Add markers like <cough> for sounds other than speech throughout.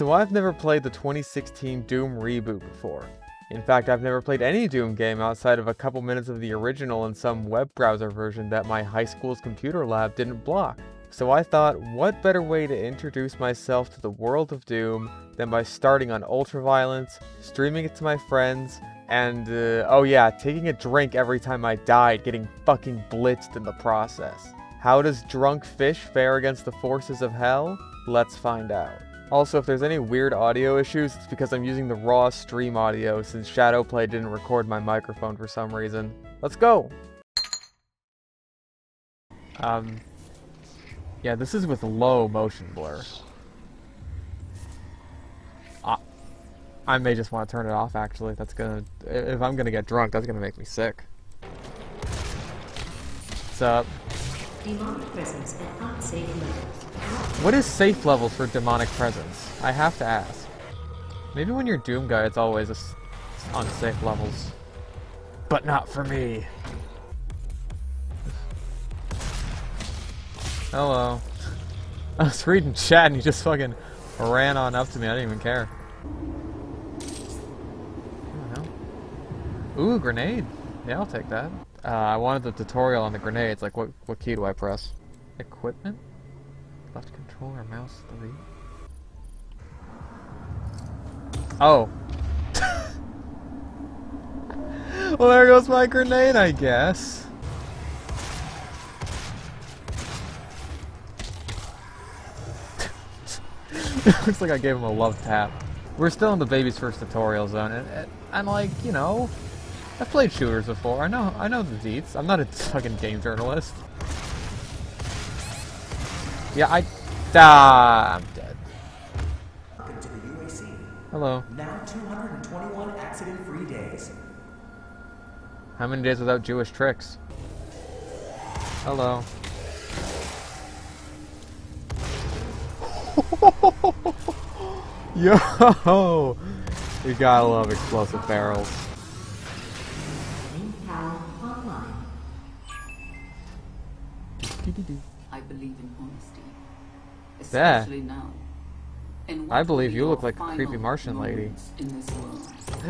So I've never played the 2016 Doom reboot before. In fact, I've never played any Doom game outside of a couple minutes of the original and some web browser version that my high school's computer lab didn't block. So I thought, what better way to introduce myself to the world of Doom than by starting on Ultraviolence, streaming it to my friends, and, uh, oh yeah, taking a drink every time I died, getting fucking blitzed in the process. How does drunk fish fare against the forces of hell? Let's find out. Also, if there's any weird audio issues, it's because I'm using the raw stream audio since Shadowplay didn't record my microphone for some reason. Let's go! Um, yeah, this is with low motion blur. I, I may just want to turn it off, actually. That's gonna... If I'm gonna get drunk, that's gonna make me sick. What's up? Demonic presence at unsafe levels. What is safe levels for demonic presence? I have to ask. Maybe when you're Doom guy, it's always unsafe levels. But not for me. Hello. I was reading chat and he just fucking ran on up to me. I didn't even care. Ooh, grenade. Yeah, I'll take that. Uh, I wanted the tutorial on the grenades. Like, what what key do I press? Equipment? Left control or mouse 3? Oh. <laughs> well, there goes my grenade, I guess. <laughs> Looks like I gave him a love tap. We're still in the baby's first tutorial zone, and, and I'm like, you know, I've played shooters before. I know, I know the deets. I'm not a fucking game journalist. Yeah, I... Ah, I'm dead. Welcome to the UAC. Hello. Now 221 accident-free days. How many days without Jewish tricks? Hello. <laughs> Yo! You gotta love explosive barrels. I believe in honesty. There. Especially now. And I believe you look like a creepy Martian lady. moments In this world?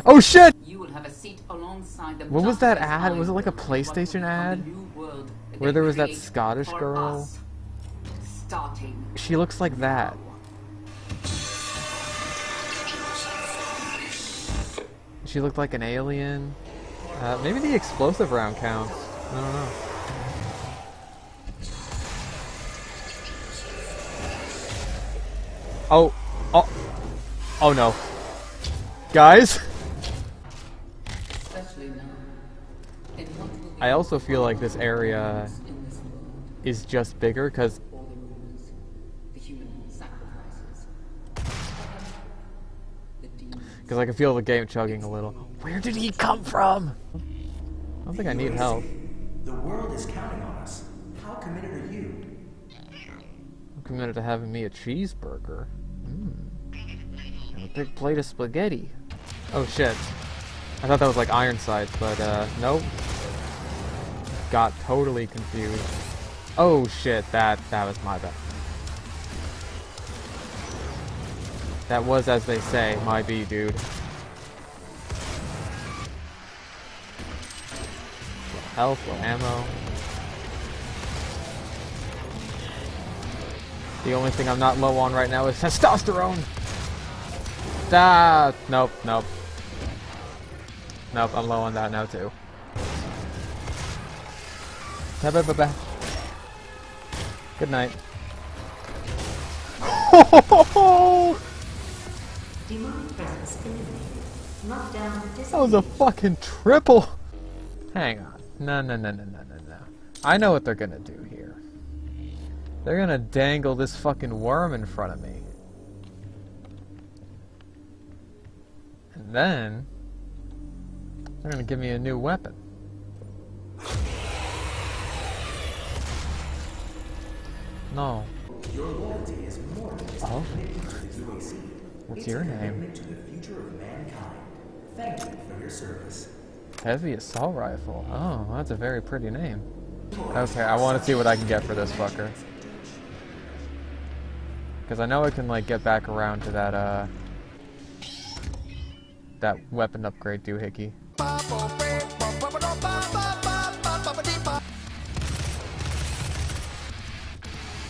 Oh shit! You will have a seat alongside the What was that ad? Was it like a eye of what will PlayStation ad? the new world Where there was that Scottish girl? Starting She looks like that. She looked like an alien. Uh, maybe the explosive round counts. I don't know. Oh, oh, oh no, guys. Especially now. And what will be I also feel like this area in this world? is just bigger because All the rules, the human sacrifices, the demons. because I can feel the game chugging a little. Where did he come from? I don't think I need help. The world is counting on us. How committed are you? I'm committed to having me a cheeseburger. Big plate of spaghetti. Oh shit. I thought that was like iron sights, but uh, nope. Got totally confused. Oh shit, that that was my bad. That was, as they say, my B, dude. Health, low ammo. The only thing I'm not low on right now is <laughs> testosterone. Ah, nope, nope. Nope, I'm low on that now too. Ba-ba-ba-ba. Good night. Demonic presence eliminated. Lockdown That was a fucking triple. Hang on. No, no, no, no, no, no, no. I know what they're gonna do here. They're gonna dangle this fucking worm in front of me. Then... They're gonna give me a new weapon. No. Oh. What's your name? Thank you for your service. Heavy assault rifle. Oh, that's a very pretty name. Okay, I want to see what I can get for this fucker. Because I know I can, like, get back around to that, uh... That weapon upgrade doohickey.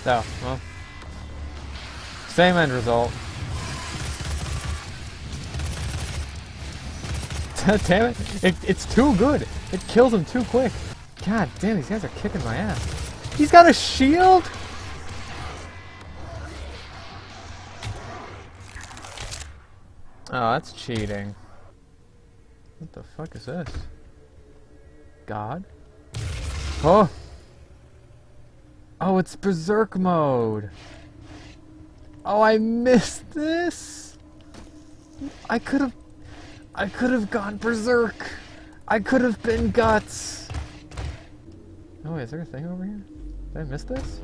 So, well... Same end result. <laughs> damn it. it! It's too good! It kills him too quick! God damn, these guys are kicking my ass. He's got a shield? Oh, that's cheating. What the fuck is this? God? Oh! Oh, it's Berserk mode! Oh, I missed this! I could have... I could have gone Berserk! I could have been Guts! Oh, wait, is there a thing over here? Did I miss this?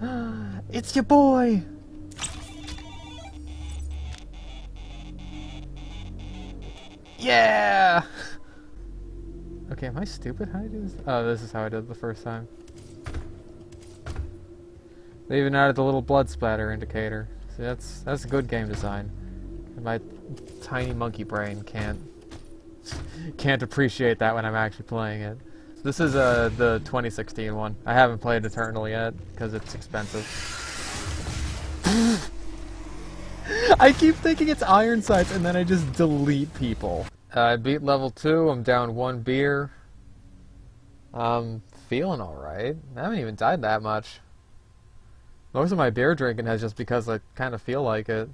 <gasps> it's your boy! Yeah! Okay, am I stupid? How I do this? Oh, this is how I did it the first time. They even added the little blood splatter indicator. See, that's that's good game design. And my tiny monkey brain can't <laughs> can't appreciate that when I'm actually playing it. This is uh, the 2016 one. I haven't played Eternal yet because it's expensive. I keep thinking it's iron sights and then I just delete people. Uh, I beat level 2, I'm down one beer. I'm feeling alright. I haven't even died that much. Most of my beer drinking has just because I kind of feel like it.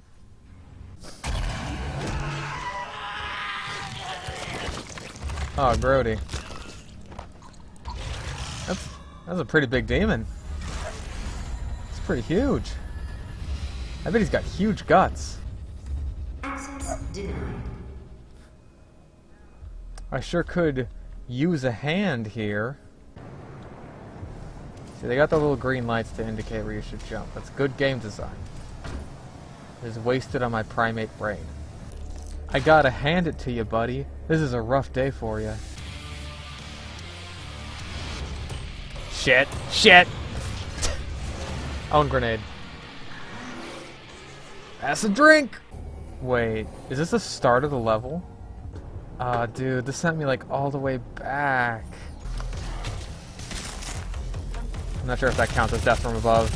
Oh, Grody. That's, that's a pretty big demon. It's pretty huge. I bet he's got huge guts. I sure could use a hand here. See, they got the little green lights to indicate where you should jump. That's good game design. It is wasted on my primate brain. I gotta hand it to you, buddy. This is a rough day for you. Shit! Shit! Own grenade. That's a drink! Wait, is this the start of the level? Ah, dude, this sent me like all the way back. I'm not sure if that counts as death from above.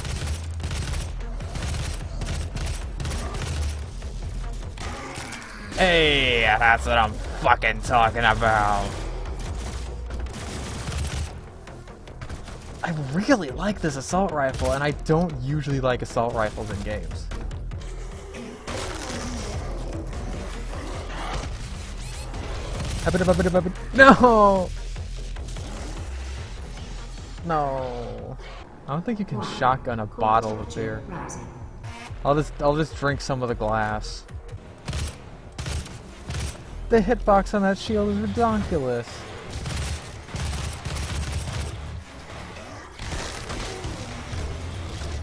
Hey, that's what I'm fucking talking about. I really like this assault rifle, and I don't usually like assault rifles in games. No! No. I don't think you can shotgun a bottle of beer. I'll just I'll just drink some of the glass. The hitbox on that shield is ridiculous.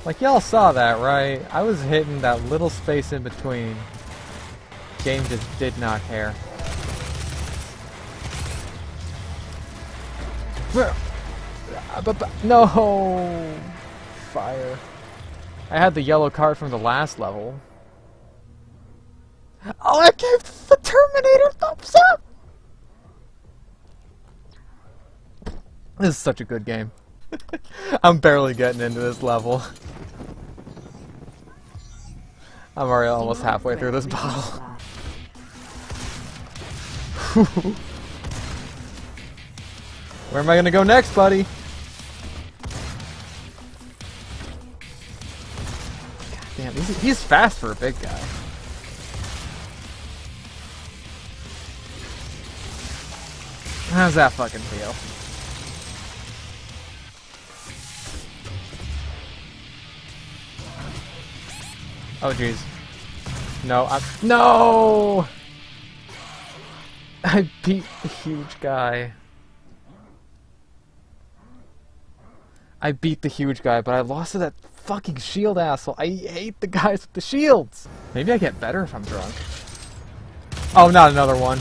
Like y'all saw that, right? I was hitting that little space in between. Game just did not care. Uh, no! Fire. I had the yellow card from the last level. Oh, I gave the Terminator thumbs up! This is such a good game. <laughs> I'm barely getting into this level. I'm already almost halfway through this <laughs> bottle. <laughs> Where am I gonna go next, buddy? God damn, he's, he's fast for a big guy. How's that fucking feel? Oh jeez. No, I'm no. <laughs> I beat the huge guy. I beat the huge guy, but I lost to that fucking shield asshole. I hate the guys with the shields. Maybe I get better if I'm drunk. Oh, not another one.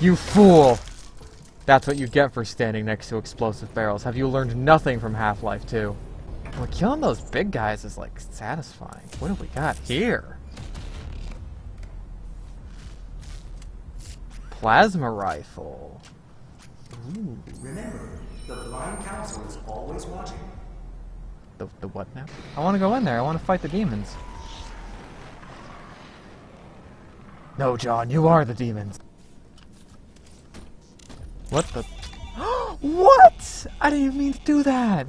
You fool! That's what you get for standing next to explosive barrels. Have you learned nothing from Half-Life 2? Well, killing those big guys is, like, satisfying. What do we got here? Plasma rifle. Ooh. Remember, the Blind Council is always watching. The, the what now? I want to go in there. I want to fight the demons. No, John, you are the demons. What the? <gasps> what? I didn't even mean to do that.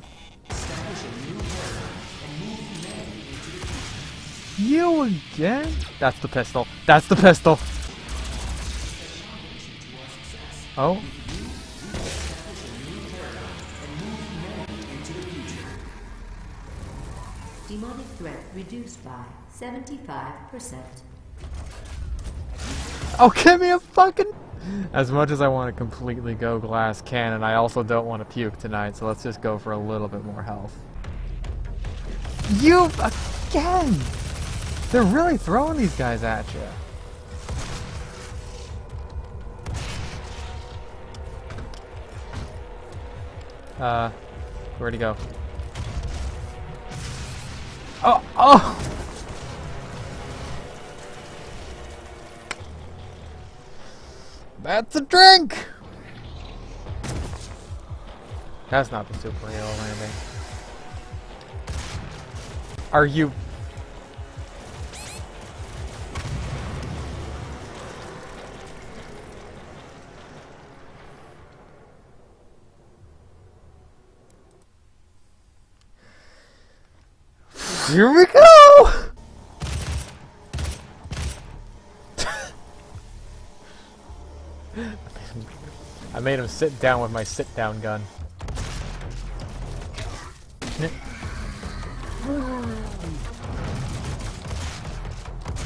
You again? That's the pistol. That's the pistol. Oh. Demonic threat reduced by 75%. Oh, give me a fucking... As much as I want to completely go glass cannon, I also don't want to puke tonight, so let's just go for a little bit more health. You again! They're really throwing these guys at you. Uh, where'd he go? Oh, oh! That's a drink! That's not the superhero landing. Are you... Here we go! <laughs> I made him sit down with my sit down gun.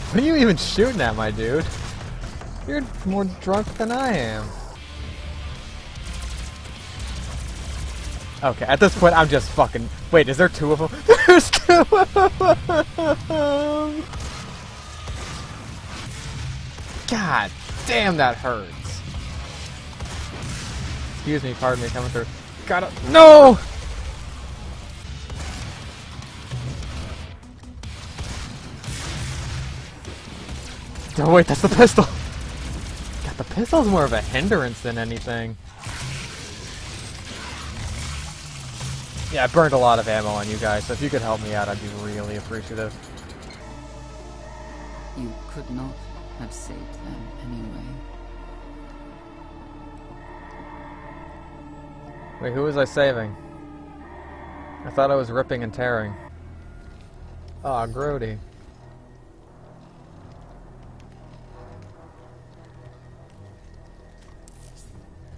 What are you even shooting at, my dude? You're more drunk than I am. Okay, at this point, I'm just fucking... Wait, is there two of them? <laughs> There's two of them! God damn, that hurts. Excuse me, pardon me, coming through. Gotta... No! Oh wait, that's the pistol! God, the pistol's more of a hindrance than anything. Yeah, I burned a lot of ammo on you guys, so if you could help me out, I'd be really appreciative. You could not have saved them anyway. Wait, who was I saving? I thought I was ripping and tearing. Aw, oh, Grody.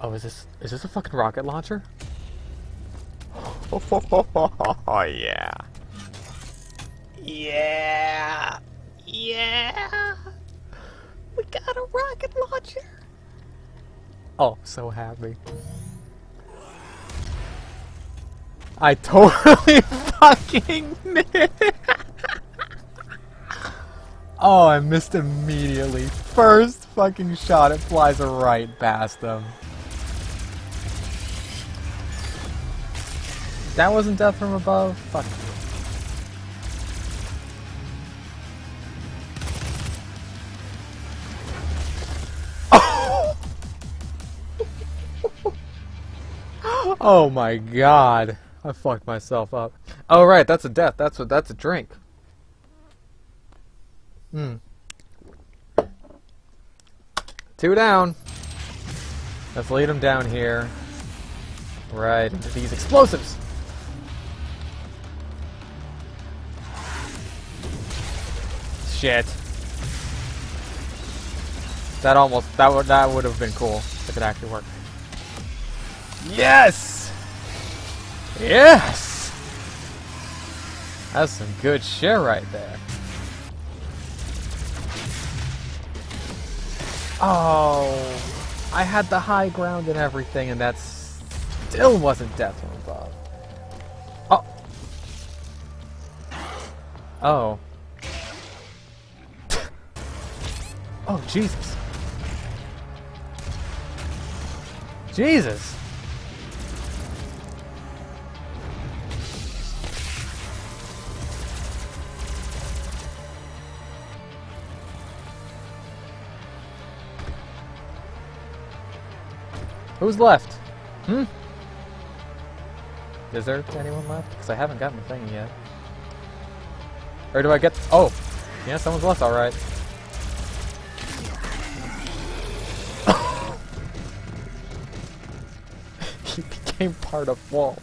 Oh, is this is this a fucking rocket launcher? Oh <laughs> yeah. Yeah. Yeah. We got a rocket launcher. Oh, so happy. I totally <laughs> fucking missed. <laughs> oh, I missed immediately. First fucking shot, it flies right past them. That wasn't death from above? Fuck. <laughs> oh my god. I fucked myself up. Oh right, that's a death. That's what that's a drink. Hmm. Two down. Let's lead them down here. Right into these explosives. Shit. That almost that would that would have been cool if it actually worked. Yes! Yes! That's some good shit right there. Oh, I had the high ground and everything, and that still wasn't death from above. Oh. Oh. Oh, Jesus. Jesus! Who's left? Hmm? Is there anyone left? Because I haven't gotten the thing yet. Or do I get... Oh! Yeah, someone's left, alright. Became part of wall.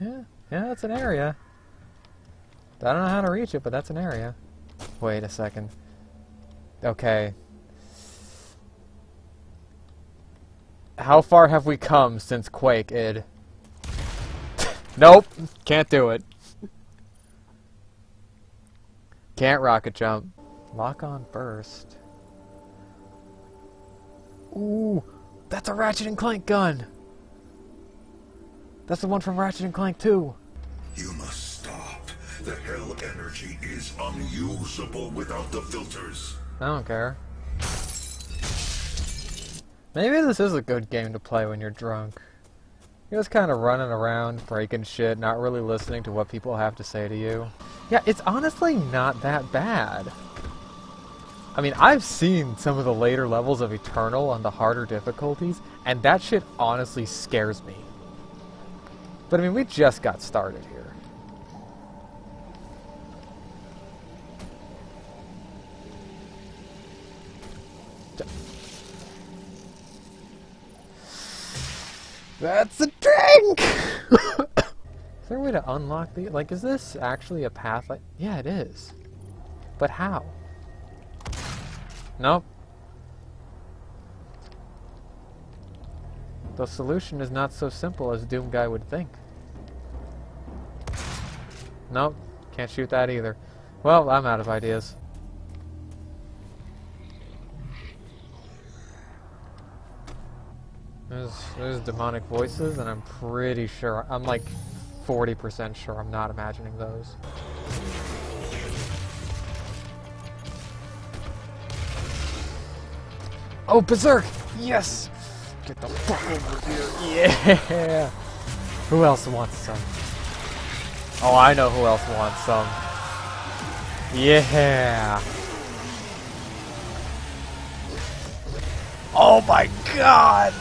Yeah, yeah, that's an area. I don't know how to reach it, but that's an area. Wait a second. Okay. How far have we come since Quake, id? <laughs> nope, can't do it. Can't rocket jump. Lock on burst. Ooh, that's a Ratchet and Clank gun. That's the one from Ratchet and Clank 2. You must stop. The hell energy is unusable without the filters. I don't care. Maybe this is a good game to play when you're drunk. You're just kind of running around, breaking shit, not really listening to what people have to say to you. Yeah, it's honestly not that bad. I mean, I've seen some of the later levels of Eternal on the harder difficulties, and that shit honestly scares me. But I mean, we just got started here. That's a drink! <laughs> is there a way to unlock the... Like, is this actually a path? Like, yeah, it is. But how? Nope. The solution is not so simple as Doom Guy would think. Nope. Can't shoot that either. Well, I'm out of ideas. There's, there's demonic voices, and I'm pretty sure, I'm like 40% sure I'm not imagining those. Oh, Berserk! Yes! Get the fuck over here. <laughs> Yeah! Who else wants some? Oh, I know who else wants some. Yeah! Oh my god!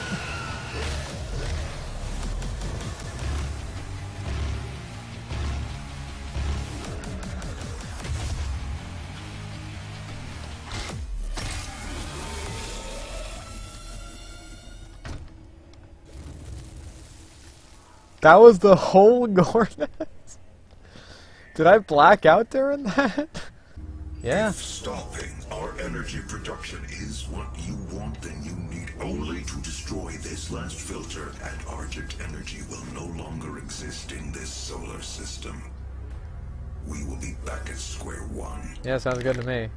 That was the whole <laughs> Gornet? Did I black out during that? <laughs> yeah. If stopping our energy production is what you want, then you need only to destroy this last filter, and Argent energy will no longer exist in this solar system. We will be back at square one. Yeah, sounds good to me.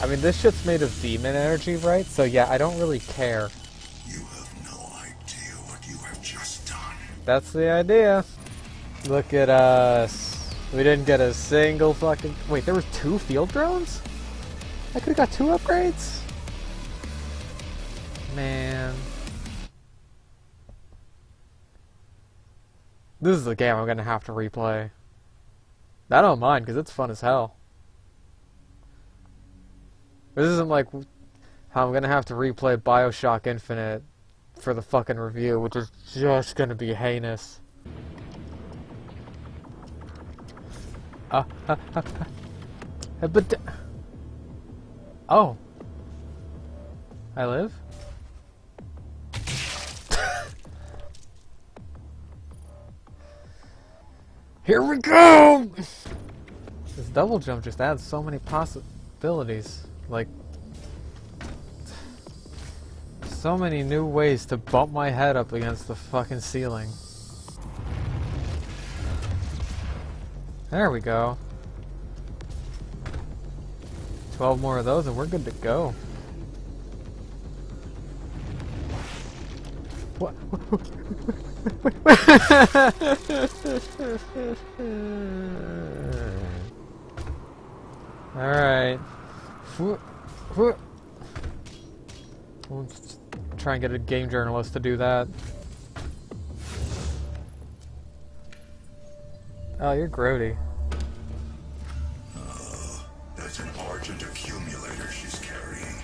I mean, this shit's made of demon energy, right? So yeah, I don't really care. You have no idea what you have just done. That's the idea. Look at us. We didn't get a single fucking... Wait, there was two field drones? I could've got two upgrades? Man. This is a game I'm gonna have to replay. I don't mind, because it's fun as hell. This isn't like how I'm gonna have to replay Bioshock Infinite for the fucking review, which is just gonna be heinous. Uh, uh, uh, but oh, I live. <laughs> Here we go! This double jump just adds so many possibilities. Like, so many new ways to bump my head up against the fucking ceiling. There we go. 12 more of those and we're good to go. What? <laughs> <laughs> Alright. We'll try and get a game journalist to do that. Oh, you're grody. Uh, That's an Argent accumulator she's carrying.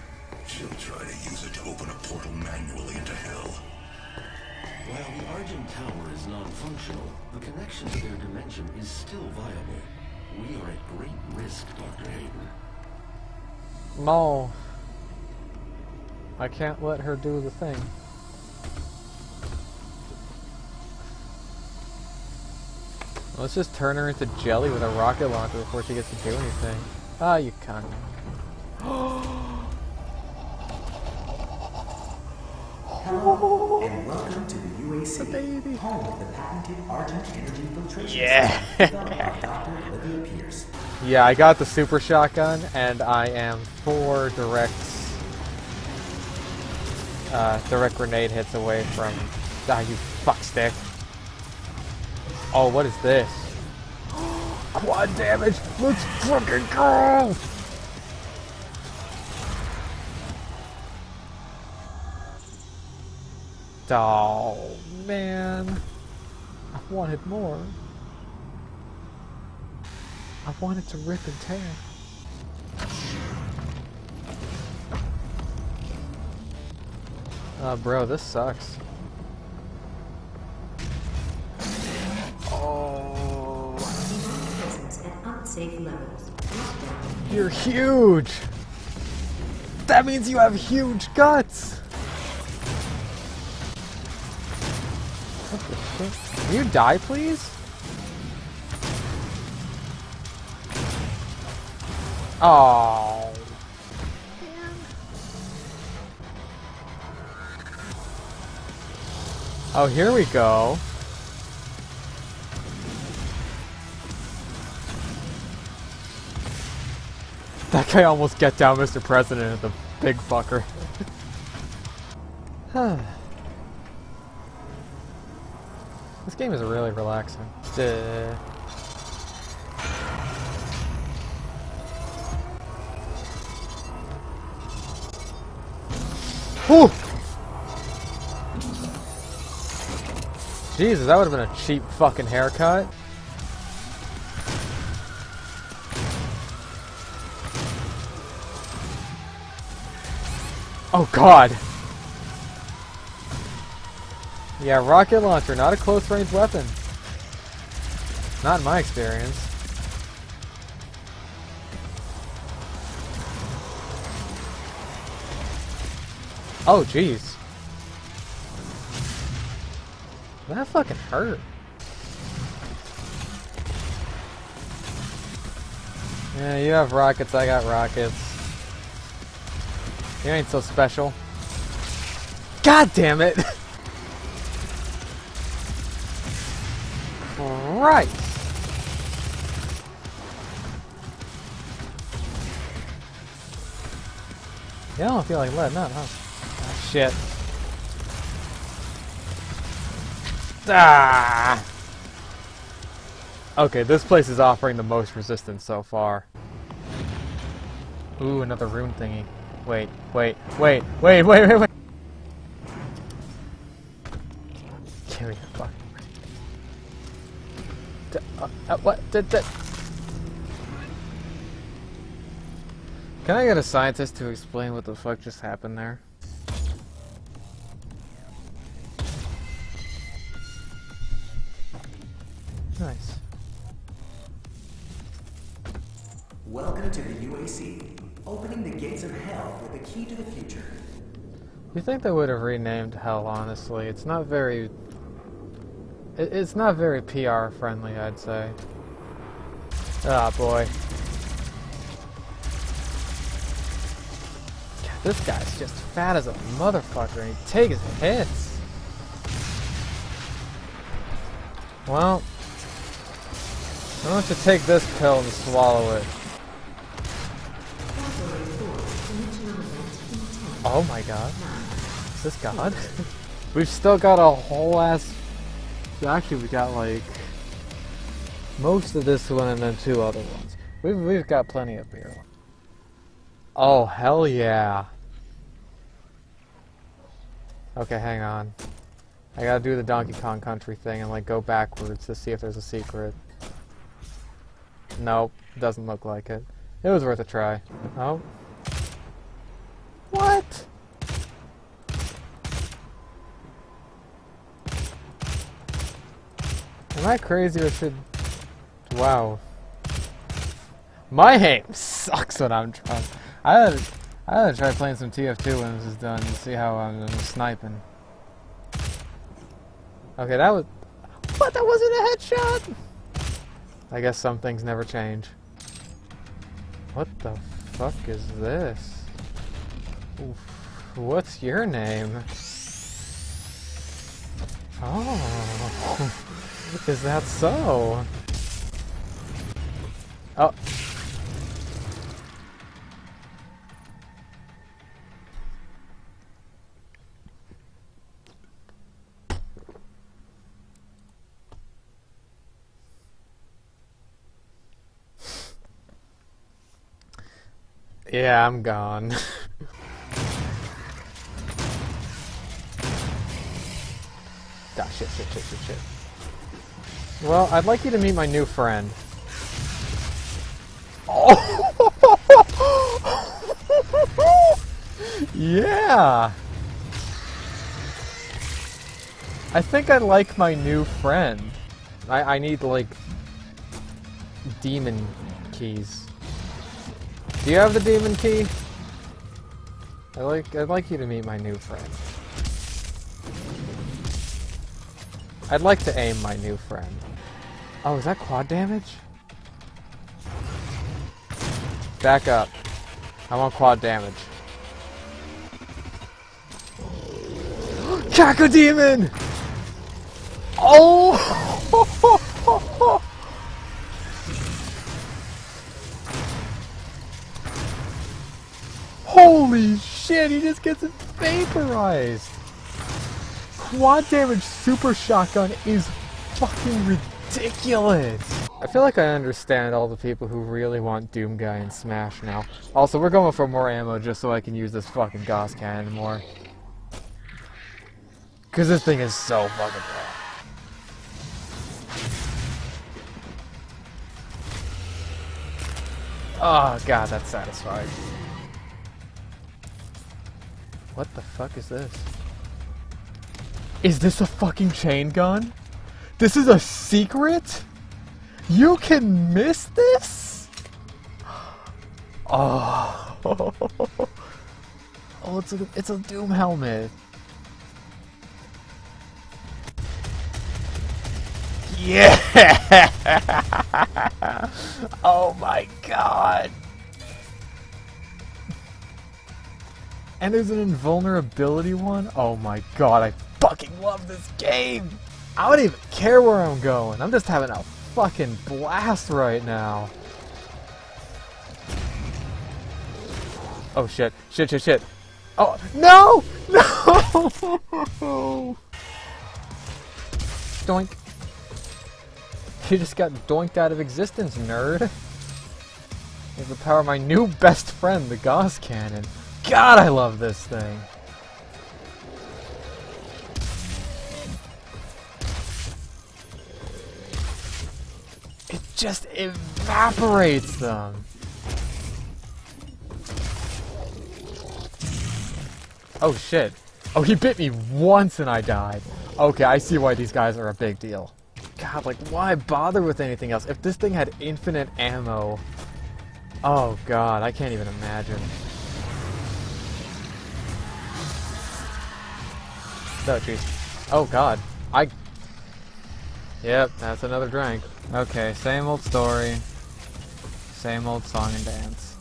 She'll try to use it to open a portal manually into hell. While the Argent Tower is non-functional, the connection to their dimension is still viable. We are at great risk, Dr. Hayden. No. I can't let her do the thing. Let's just turn her into jelly with a rocket launcher before she gets to do anything. Ah, you cunt. Hello, and welcome to the UAC, baby. home of the patented Argent Energy Filtration Yeah. System Dr. Olivia Pierce. Yeah, I got the super shotgun, and I am four direct, uh, direct grenade hits away from. Ah, you fuckstick. Oh, what is this? <gasps> Quad damage. Let's fucking go. Oh man, I wanted more. I wanted to rip and tear. Uh, bro, this sucks. Oh, Presence at unsafe levels. Lockdown. you're huge! That means you have huge guts! What the shit? Can you die, please? Oh. Oh, here we go. That guy almost get down Mr. President, the big fucker. Huh. <sighs> This game is really relaxing. Duh. Whew! Jesus, that would have been a cheap fucking haircut. Oh god! Yeah, rocket launcher, not a close range weapon. Not in my experience. Oh jeez. That fucking hurt. Yeah, you have rockets, I got rockets. You ain't so special. God damn it! <laughs> Christ! Yeah, I don't feel like letting up, huh? Shit. Ah! Okay, this place is offering the most resistance so far. Ooh, another rune thingy. Wait, wait, wait, wait, wait, wait, wait! Give me a fucking D- uh, uh, what? Did that? Can I get a scientist to explain what the fuck just happened there? They would have renamed Hell? Honestly, it's not very. It, it's not very PR friendly, I'd say. Ah, boy. God, this guy's just fat as a motherfucker, and he takes hits. Well, why don't you take this pill and swallow it? Category 4. Dimensional event intent. Oh my god. Is this God? <laughs> We've still got a whole ass. Actually, we got like most of this one and then two other ones. We've we've got plenty of beer. Oh, hell yeah. Okay, hang on. I gotta do the Donkey Kong Country thing and like go backwards to see if there's a secret. Nope, doesn't look like it. It was worth a try. Oh. What? Am I crazy or should... Wow. My aim sucks when I'm trying. I gotta, I gotta try playing some TF2 when this is done and see how I'm, sniping. Okay, that was... What? That wasn't a headshot? I guess some things never change. What the fuck is this? Oof. What's your name? Oh, <laughs> is that so? Oh. Yeah, I'm gone. <laughs> ah, shit, shit, shit, shit, shit. Well, I'd like you to meet my new friend. <laughs> Yeah! I think I like my new friend. I, I need, like, demon keys. Do you have the demon key? I like I'd like you to meet my new friend. I'd like to aim my new friend. Oh, is that quad damage? Back up. I want quad damage. Cacodemon! Oh! Holy shit, he just gets vaporized! Quad damage super shotgun is fucking ridiculous! I feel like I understand all the people who really want Doom Guy in Smash now. Also, we're going for more ammo just so I can use this fucking Gauss Cannon more. Because this thing is so fucking bad. Oh god, that's satisfying. What the fuck is this? Is this a fucking chain gun? This is a secret? You can miss this? Oh. <gasps> Oh, it's a, it's a Doom helmet. Yeah! <laughs> oh my god! And there's an invulnerability one? Oh my god, I fucking love this game! I wouldn't even care where I'm going. I'm just having a fucking blast right now. Oh shit. Shit, shit, shit. Oh, no! <laughs> No! Doink. You just got doinked out of existence, nerd. You have the power of my new best friend, the Gauss Cannon. God, I love this thing. Just evaporates them. Oh shit. Oh, he bit me once and I died. Okay, I see why these guys are a big deal. God, like, why bother with anything else? If this thing had infinite ammo... Oh god, I can't even imagine. Oh, jeez. Oh, God. I... Yep, that's another drink. Okay, same old story. Same old song and dance.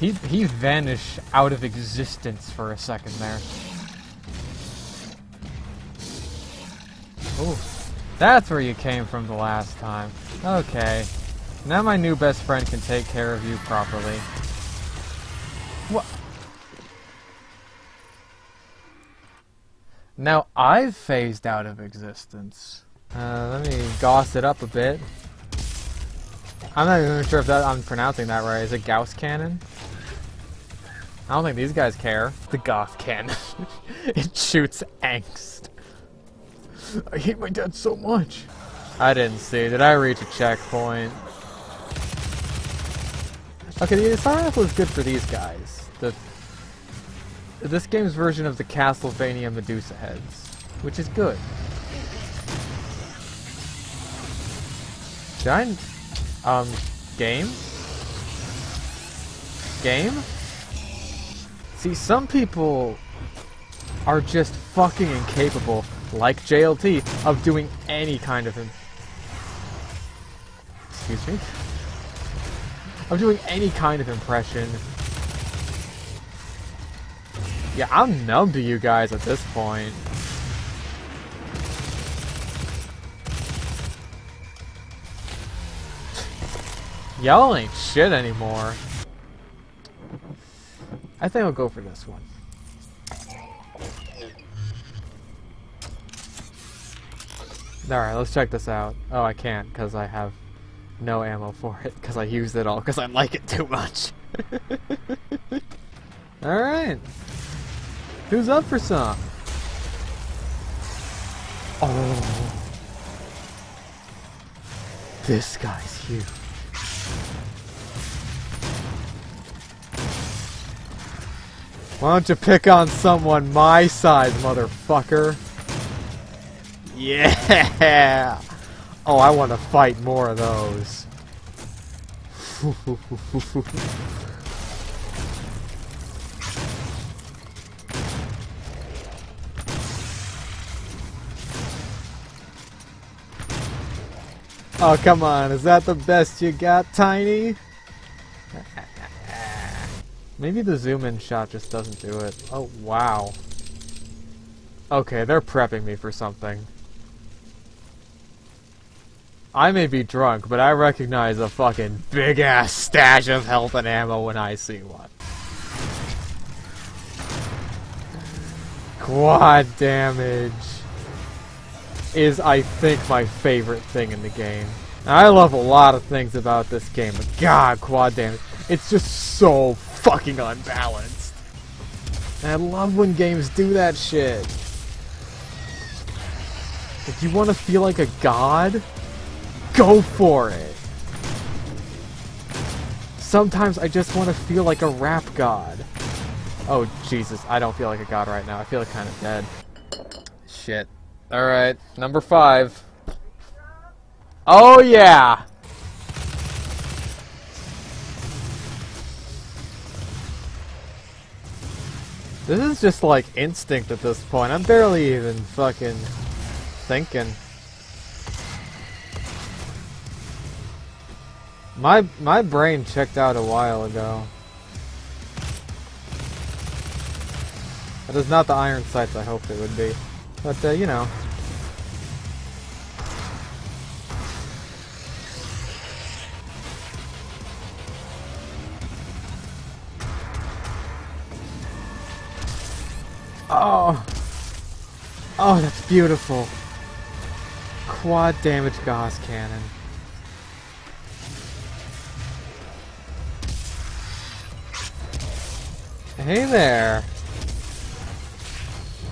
He, he vanished out of existence for a second there. Ooh. That's where you came from the last time. Okay. Now my new best friend can take care of you properly. What? Now I've phased out of existence. Uh, let me goss it up a bit. I'm not even sure if that I'm pronouncing that right. Is it Gauss cannon? I don't think these guys care. The Goth cannon. <laughs> it shoots angst. I hate my dad so much. I didn't see. Did I reach a checkpoint? Okay, the start was good for these guys. The this game's version of the Castlevania Medusa heads, which is good. I um, game? Game? See, some people are just fucking incapable, like JLT, of doing any kind of... Excuse me? Of doing any kind of impression. Yeah, I'm numb to you guys at this point. Y'all ain't shit anymore. I think I'll go for this one. Alright, let's check this out. Oh, I can't, because I have no ammo for it, because I used it all, because I like it too much. <laughs> Alright. Who's up for some? Oh. This guy's huge. Why don't you pick on someone my size, motherfucker? Yeah! Oh, I want to fight more of those. <laughs> oh, come on. Is that the best you got, Tiny? Maybe the zoom in shot just doesn't do it. Oh, wow. Okay, they're prepping me for something. I may be drunk, but I recognize a fucking big ass stash of health and ammo when I see one. Quad damage is, I think, my favorite thing in the game. I love a lot of things about this game, but god, quad damage. It's just so fucking unbalanced. And I love when games do that shit. If you want to feel like a god, go for it. Sometimes I just want to feel like a rap god. Oh, Jesus, I don't feel like a god right now. I feel kind of dead. Shit. Alright, number five. Oh, yeah! This is just like instinct at this point. I'm barely even fucking thinking. My my brain checked out a while ago. That is not the iron sights I hoped it would be. But, uh, you know. Oh! Oh, that's beautiful. Quad damage Gauss cannon. Hey there!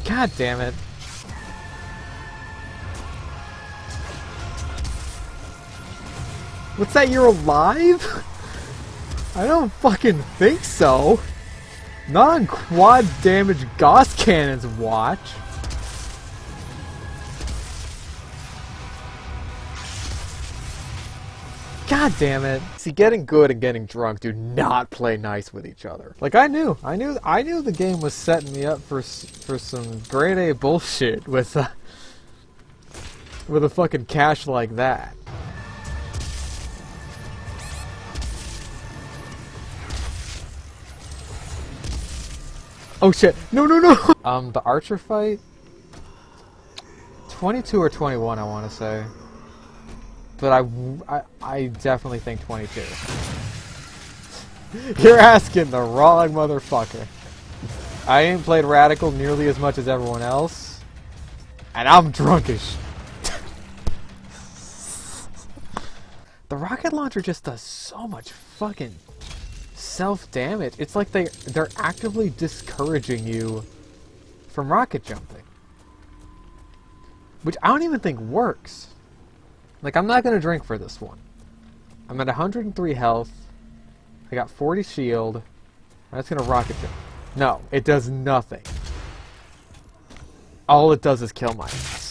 God damn it. What's that, you're alive? I don't fucking think so. Non-quad damage Gauss cannons watch. God damn it. See, getting good and getting drunk do not play nice with each other. Like, I knew. I knew I knew the game was setting me up for for some grade A bullshit with, uh, with a fucking cache like that. Oh shit. No, no, no! <laughs> um, the archer fight? 22 or 21, I want to say. but I, I, I definitely think 22. <laughs> You're asking the wrong motherfucker. I ain't played Radical nearly as much as everyone else, and I'm drunkish. <laughs> the rocket launcher just does so much fucking self-damage. It's like they they're actively discouraging you from rocket jumping. Which I don't even think works. Like I'm not going to drink for this one. I'm at 103 health. I got 40 shield. I'm just going to rocket jump. No, it does nothing. All it does is kill my ass.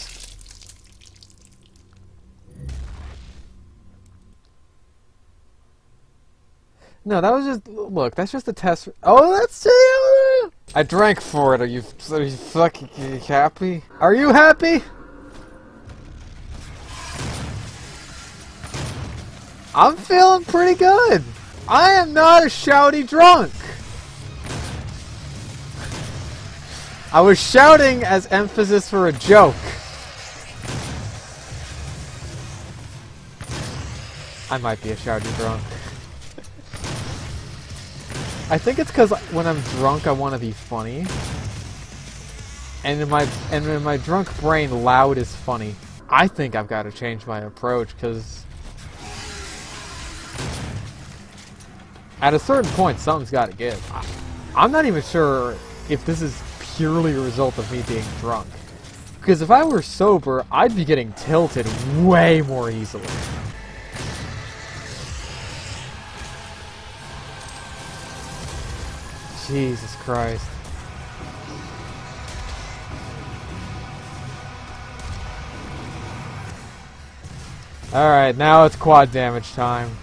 No, that was just look. That's just a test. Oh, that's I drank for it. Are you, are you fucking happy? Are you happy? I'm feeling pretty good. I am not a shouty drunk. I was shouting as emphasis for a joke. I might be a shouty drunk. I think it's because when I'm drunk, I want to be funny. And in my and in my drunk brain, loud is funny. I think I've got to change my approach because at a certain point, something's got to give. I, I'm not even sure if this is purely a result of me being drunk. Because if I were sober, I'd be getting tilted way more easily. Jesus Christ. Alright, now it's quad damage time.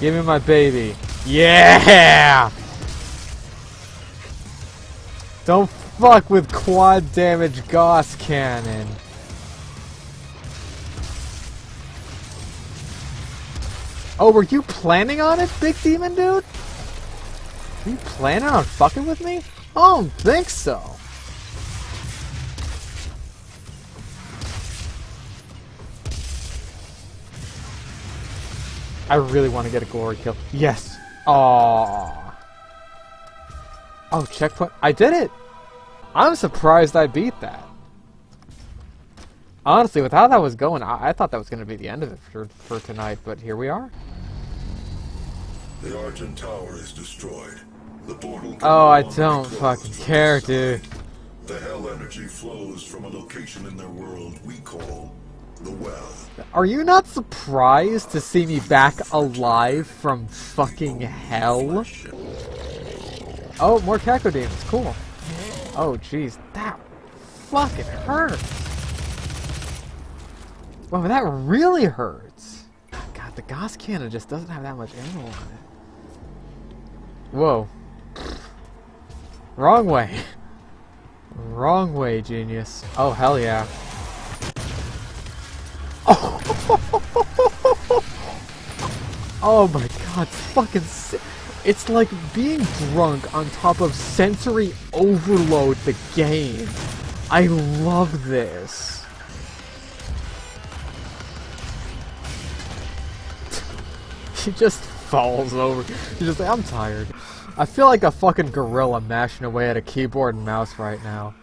Give me my baby. Yeah! Don't fuck with quad damage Gauss cannon. Oh, were you planning on it, big demon dude? Are you planning on fucking with me? I don't think so. I really want to get a glory kill. Yes. Aww. Oh, checkpoint. I did it! I'm surprised I beat that. Honestly, with how that was going, I, I thought that was going to be the end of it for, for tonight, but here we are. The Argent Tower is destroyed. Oh, I don't fucking care, dude. The hell energy flows from a location in their world we call the well. Are you not surprised to see me back alive from fucking hell? Oh, more Cacodemons. Cool. Oh, jeez. That fucking hurts. Wow, that really hurts. God, the Gauss cannon just doesn't have that much ammo on it. Whoa. Wrong way. Wrong way, genius. Oh, hell yeah. Oh, <laughs> oh my god, fucking It's like being drunk on top of sensory overload the game. I love this. <laughs> he just falls over. He's just like, I'm tired. I feel like a fucking gorilla mashing away at a keyboard and mouse right now.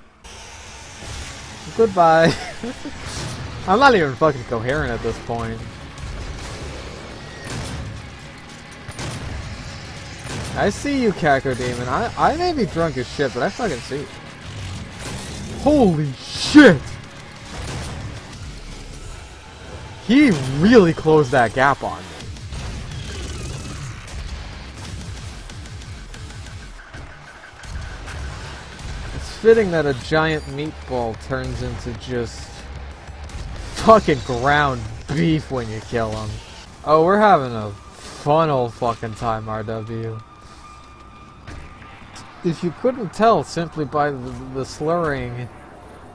Goodbye. <laughs> I'm not even fucking coherent at this point. I see you, Cacodemon. I, I may be drunk as shit, but I fucking see you. Holy shit! He really closed that gap on me. Fitting that a giant meatball turns into just fucking ground beef when you kill him. Oh, we're having a fun old fucking time, RW. If you couldn't tell simply by the, the slurring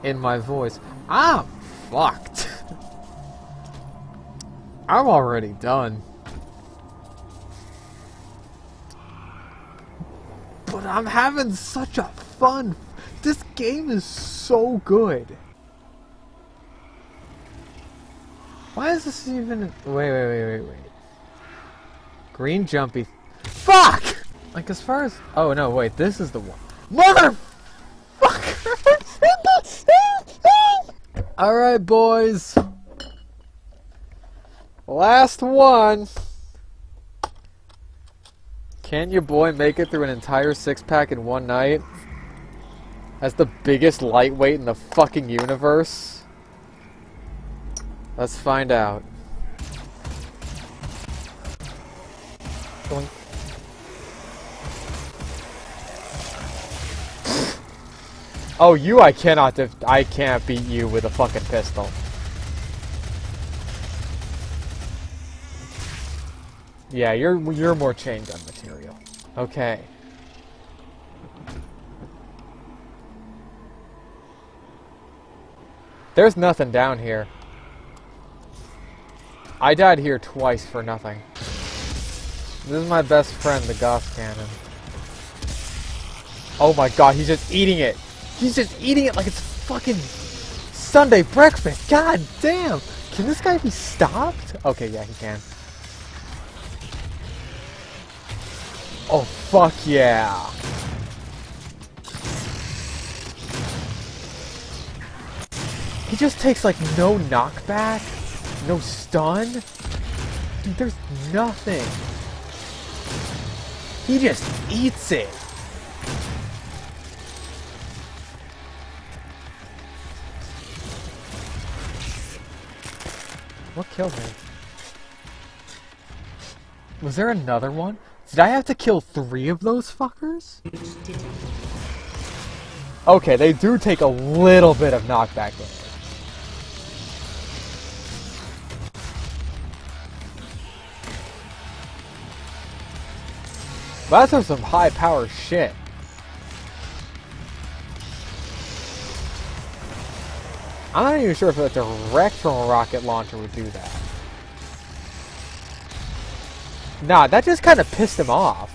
in my voice, I'm fucked. <laughs> I'm already done. But I'm having such a fun this game is so good. Why is this even... Wait, wait, wait, wait, wait. Green jumpy... Fuck! Like, as far as... Oh, no, wait, this is the one. Mother... <laughs> Alright, boys. Last one. Can your boy make it through an entire six-pack in one night? As the biggest lightweight in the fucking universe? Let's find out. Oh, you I cannot I can't beat you with a fucking pistol. Yeah, you're you're more chain gun material. Okay. There's nothing down here. I died here twice for nothing. This is my best friend, the Gauss Cannon. Oh my god, he's just eating it! He's just eating it like it's fucking Sunday breakfast! God damn! Can this guy be stopped? Okay, yeah, he can. Oh, fuck yeah! He just takes like no knockback, no stun. Dude, there's nothing. He just eats it. What killed me? Was there another one? Did I have to kill three of those fuckers? Okay, they do take a little bit of knockback damage. That's some high power shit. I'm not even sure if a direct from a rocket launcher would do that. Nah, that just kind of pissed him off.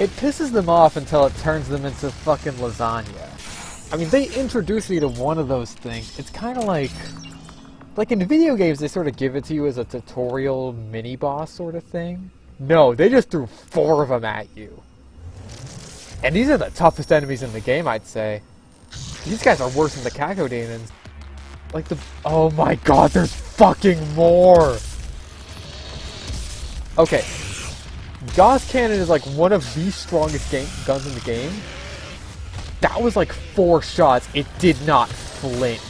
It pisses them off until it turns them into fucking lasagna. I mean, they introduce me to one of those things. It's kind of like... Like in video games, they sort of give it to you as a tutorial mini-boss sort of thing. No, they just threw four of them at you. And these are the toughest enemies in the game, I'd say. These guys are worse than the Cacodemons. Like the... Oh my god, there's fucking more! Okay. Gauss Cannon is like one of the strongest guns in the game. That was like four shots. It did not flinch.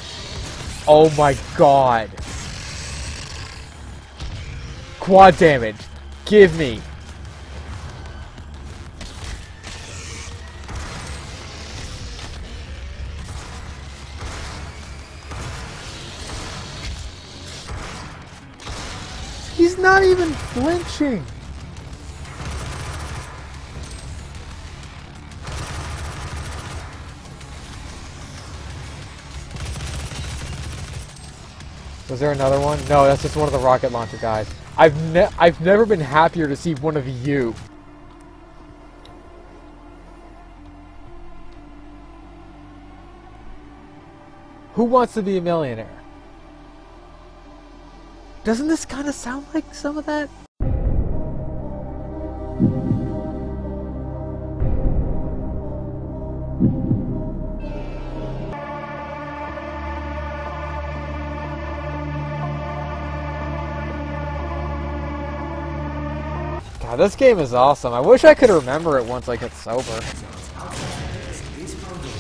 Oh my god. Quad damage. Give me. He's not even flinching. Was there another one? No, that's just one of the rocket launcher guys. I've ne I've never been happier to see one of you. Who wants to be a millionaire? Doesn't this kind of sound like some of that? This game is awesome. I wish I could remember it once I get sober.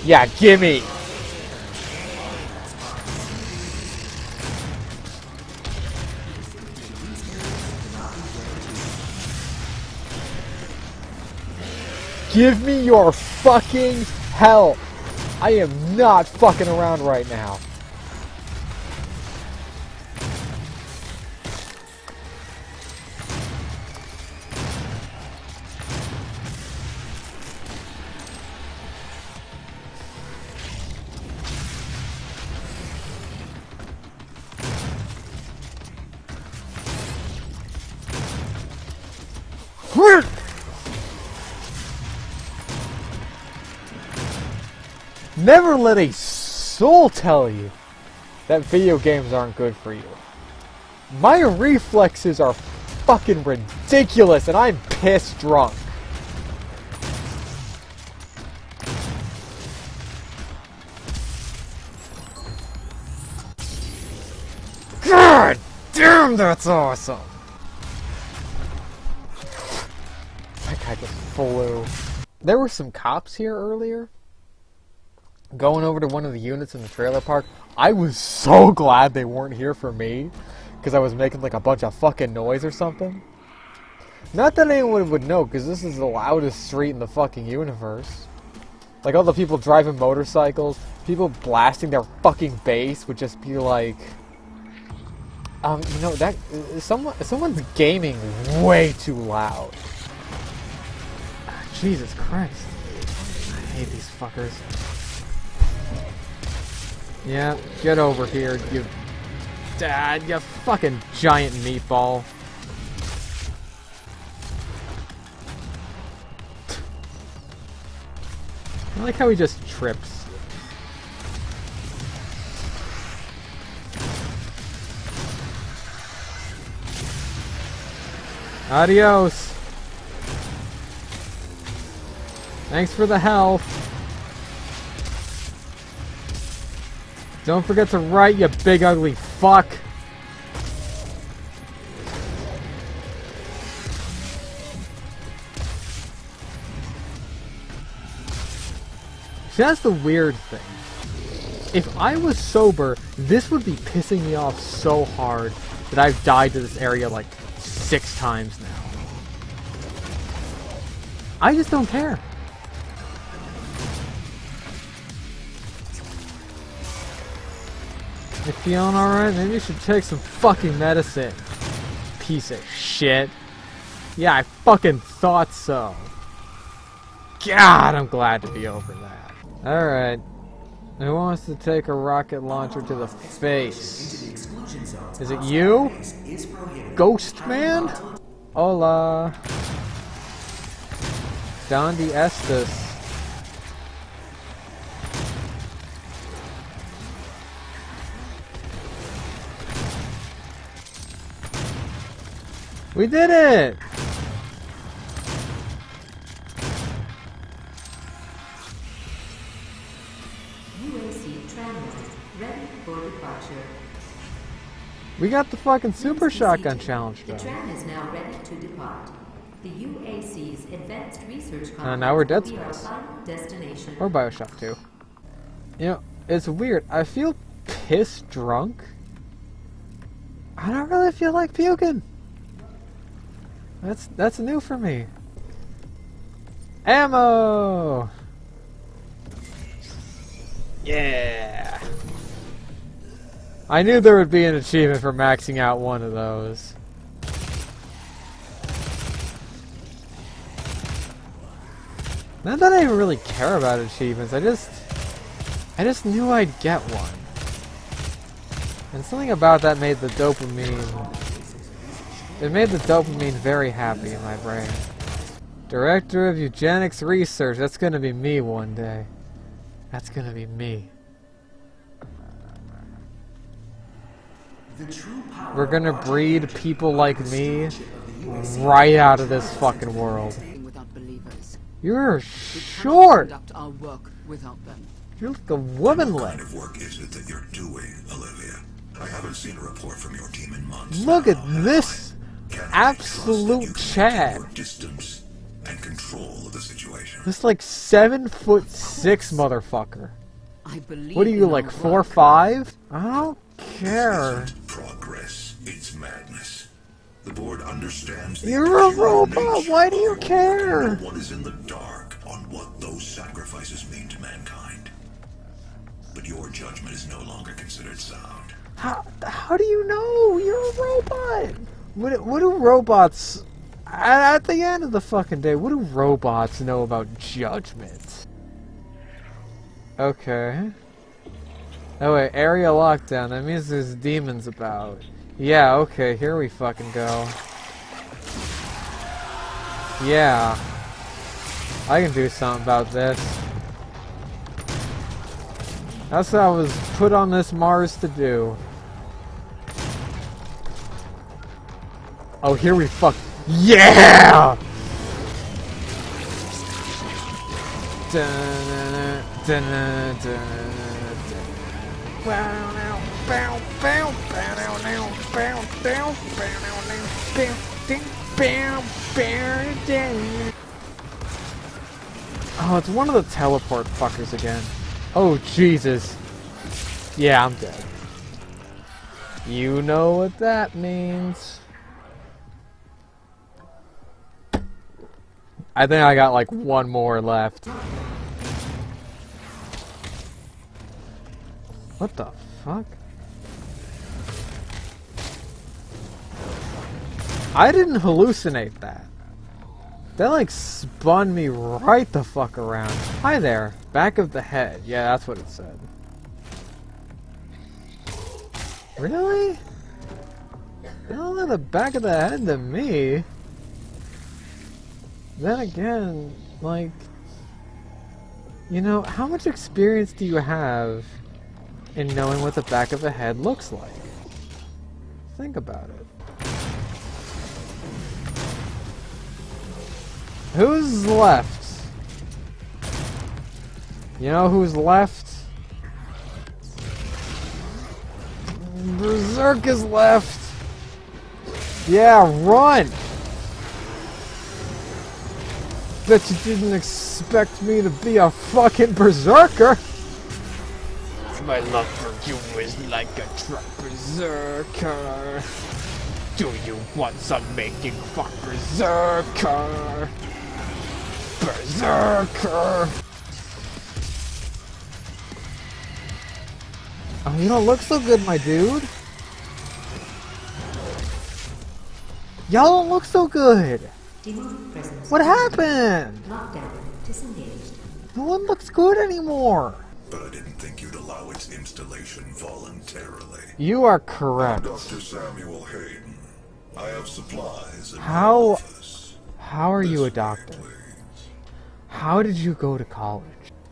Yeah, gimme! Give me your fucking help! I am not fucking around right now. Never let a soul tell you that video games aren't good for you. My reflexes are fucking ridiculous and I'm pissed drunk. God damn, that's awesome! That guy just flew. There were some cops here earlier. Going over to one of the units in the trailer park. I was so glad they weren't here for me. Because I was making like a bunch of fucking noise or something. Not that anyone would know, because this is the loudest street in the fucking universe. Like all the people driving motorcycles, people blasting their fucking bass would just be like, um, you know that someone someone's gaming way too loud. Jesus Christ, I hate these fuckers. Yeah, get over here, you dad, you fucking giant meatball. I like how he just trips. Adios. Thanks for the health. Don't forget to write, you big ugly fuck. See, that's the weird thing. If I was sober, this would be pissing me off so hard that I've died to this area like six times now. I just don't care. You feeling alright? Maybe you should take some fucking medicine. Piece of shit. Yeah, I fucking thought so. God, I'm glad to be over that. Alright. Who wants to take a rocket launcher to the face? Is it you? Ghost Man? Hola. Dondi Estes. We did it! UAC Tramway, ready for departure. We got the fucking super shotgun challenge The done. tram is now ready to depart. The UAC's Advanced Research Complex Uh, now we're Dead will be our Space. destination. Or Bioshock 2. You know, it's weird. I feel piss drunk. I don't really feel like puking. That's that's new for me. Ammo! Yeah. I knew there would be an achievement for maxing out one of those. Not that I even really care about achievements, I just... I just knew I'd get one. And something about that made the dopamine... It made the dopamine very happy in my brain. Director of Eugenics Research, that's gonna be me one day. That's gonna be me. We're gonna breed people like me right out of this fucking world. You're short! conduct our work without them. You're like a woman What kind of work is it that you're doing, Olivia? I haven't seen a report from your team in months. Look at now. this! Can I trust absolute that Chad. distance and control of the situation. This like seven foot six motherfucker. I believe What are you like four work. five? I don't This care. isn't progress. It's madness. The board understands You're a robot. nature Why do you care? work. No one is in the dark on what those sacrifices mean to mankind. But your judgment is no longer considered sound. How how do you know you're a robot? What what do robots at, at the end of the fucking day? What do robots know about judgment? Okay. Oh wait, area lockdown. That means there's demons about. Yeah. Okay. Here we fucking go. Yeah. I can do something about this. That's what I was put on this Mars to do. Bow, ding, bow, bow, down. Oh, it's one of the teleport fuckers again. Oh, Jesus. Yeah, I'm dead. You know what that means. I think I got like one more left. What the fuck? I didn't hallucinate that. That like spun me right the fuck around. Hi there. Back of the head. Yeah, that's what it said. Really? Don't the back of the head to me. Then again, like, you know, how much experience do you have in knowing what the back of a head looks like? Think about it. Who's left? You know who's left? Berserk is left. Yeah, run! Bet you didn't expect me to be a fucking berserker! My love for you is like a truck berserker. Do you want some making fuck berserker? Berserker! Oh, you don't look so good, my dude. Y'all don't look so good. What happened? Disengaged. No one looks good anymore. But I didn't think you'd allow its installation voluntarily. You are correct. Dr. Samuel Hayden, I have supplies How- How are you a doctor? How did you go to college?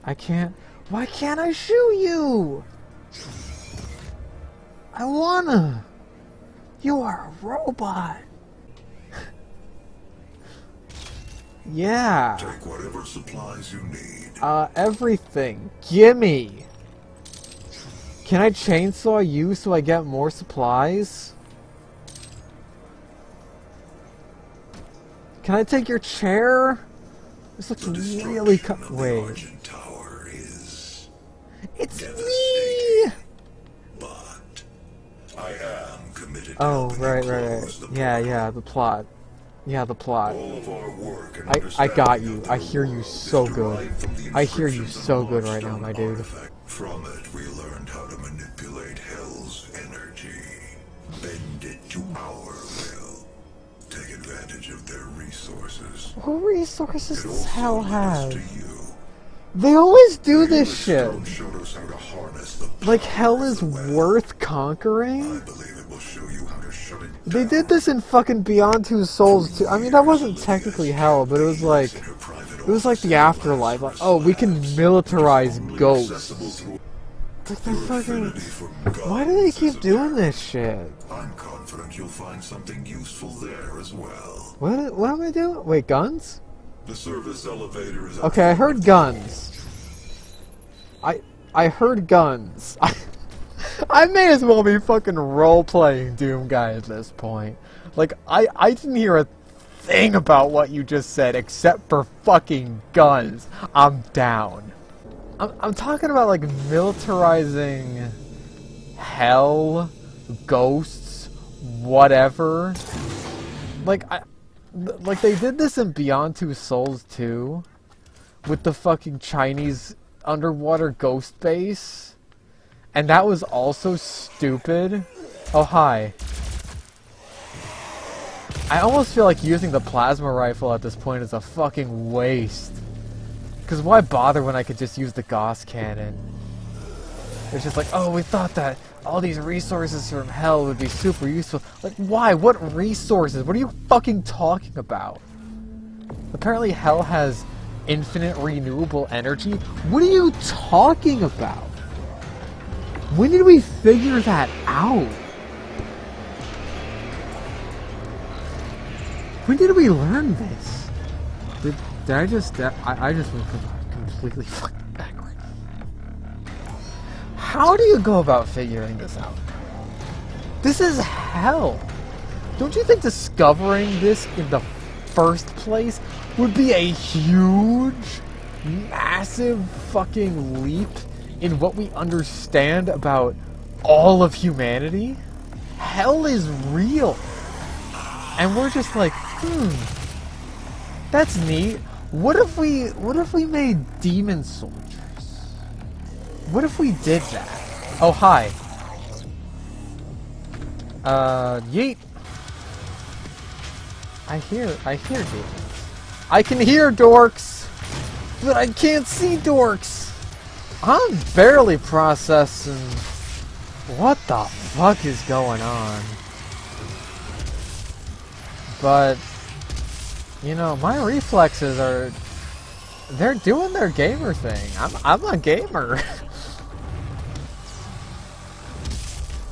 I can't. Why can't I shoot you? I wanna. You are a robot. Yeah. Take whatever supplies you need. Uh, everything. Gimme. Can I chainsaw you so I get more supplies? Can I take your chair? This looks really the Wait. Tower is It's me! But I am committed Oh, right, right, right. Yeah, yeah, the plot. Yeah, the plot. All of our work and I- I got you. I hear you so good. derived from the I hear you so good right now, my dude. From it, we learned how to manipulate Hell's energy, bend it to our will, take advantage of their resources. What resources does Hell have? They always do this shit. Stone showed us how to harness the Like, Hell is worth conquering? They did this in fucking Beyond Two Souls too. I mean, that wasn't technically Hell, but it was like, In her private it was like the afterlife. Like, oh, we can militarize ghosts. accessible through It's like they're fucking. Why do they keep doing this shit? I'm confident you'll find something useful there as well. What? What am I doing? Wait, guns? The service elevator is. Okay, I heard guns. I I heard guns. <laughs> <laughs> I, may as well be fucking role playing Doom guy at this point. Like I I didn't hear a thing about what you just said except for fucking guns. I'm down. I'm I'm talking about like militarizing hell, ghosts, whatever. Like I like they did this in Beyond Two Souls too with the fucking Chinese underwater ghost base. And that was also stupid. Oh, hi. I almost feel like using the plasma rifle at this point is a fucking waste. Because why bother when I could just use the Gauss cannon? It's just like, oh, we thought that all these resources from hell would be super useful. Like, why? What resources? What are you fucking talking about? Apparently, hell has infinite renewable energy. What are you talking about? When did we figure that out? When did we learn this? Did, did I just I, I just went completely <laughs> fucking backwards. How do you go about figuring this out? This is hell. Don't you think discovering this in the first place would be a huge, massive fucking leap in what we understand about all of humanity? Hell is real. And we're just like, hmm, that's neat. What if we, what if we made demon soldiers? What if we did that? Oh, hi. Uh, yeet. I hear, I hear demons. I can hear dorks, but I can't see dorks. I'm barely processing what the fuck is going on. But, you know, my reflexes are, they're doing their gamer thing. I'm, I'm a gamer. <laughs>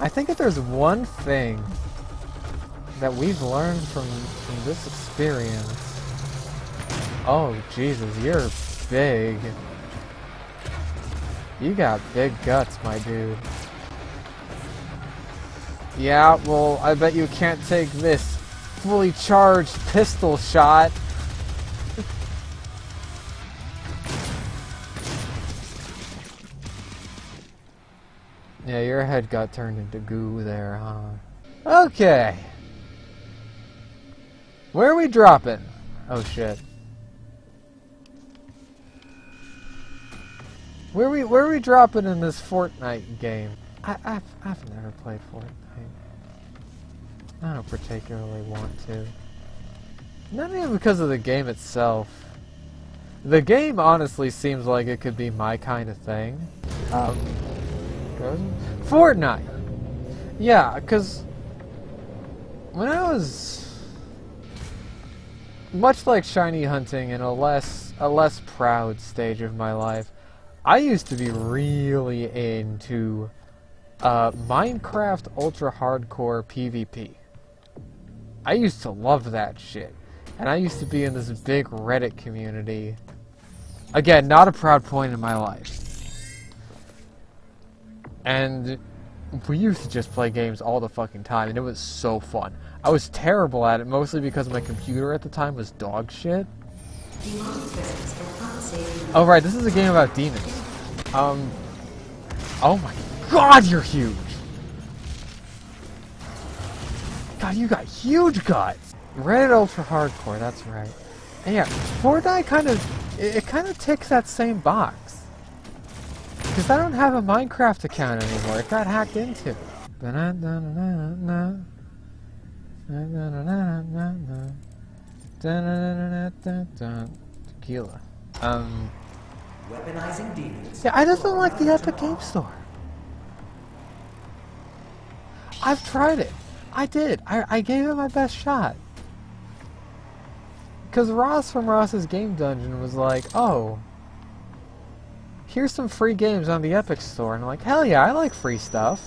I think if there's one thing that we've learned from, from this experience, oh Jesus, you're big. You got big guts, my dude. Yeah, well, I bet you can't take this fully charged pistol shot. <laughs> yeah, your head got turned into goo there, huh? Okay. Where are we dropping? Oh shit. Where we where are we dropping in this Fortnite game? I, I've I've never played Fortnite. I don't particularly want to. Not even because of the game itself. The game honestly seems like it could be my kind of thing. Um, Fortnite. Yeah, because when I was much like shiny hunting in a less a less proud stage of my life, I used to be really into uh, Minecraft Ultra Hardcore PvP. I used to love that shit. And I used to be in this big Reddit community. Again, not a proud point in my life. And we used to just play games all the fucking time, and it was so fun. I was terrible at it, mostly because my computer at the time was dog shit. Oh right, this is a game about demons. Um, oh my god, you're huge! God, you got huge guts! Reddit Ultra Hardcore, that's right. And yeah, Fortnite kind of, it, it kind of ticks that same box. Because I don't have a Minecraft account anymore, it got hacked into. Tequila. Um. Weaponizing demons. Yeah, I just don't like the Epic Game Store. I've tried it. I did. I, I gave it my best shot. Because Ross from Ross's Game Dungeon was like, oh, here's some free games on the Epic Store. And I'm like, hell yeah, I like free stuff.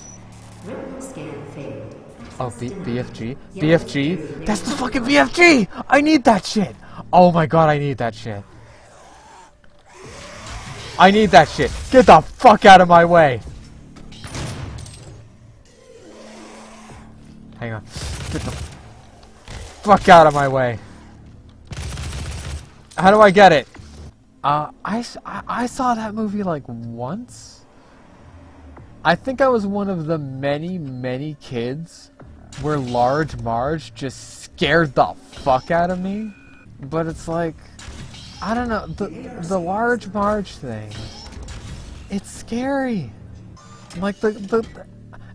Oh, B BFG? BFG? That's the fucking BFG! I need that shit! Oh my god, I need that shit. I need that shit. Get the fuck out of my way. Hang on. Get the fuck out of my way. How do I get it? Uh, I, I saw that movie like once. I think I was one of the many, many kids where Large Marge just scared the fuck out of me. But it's like, I don't know, the, the Large Marge thing, it's scary. Like, the, the,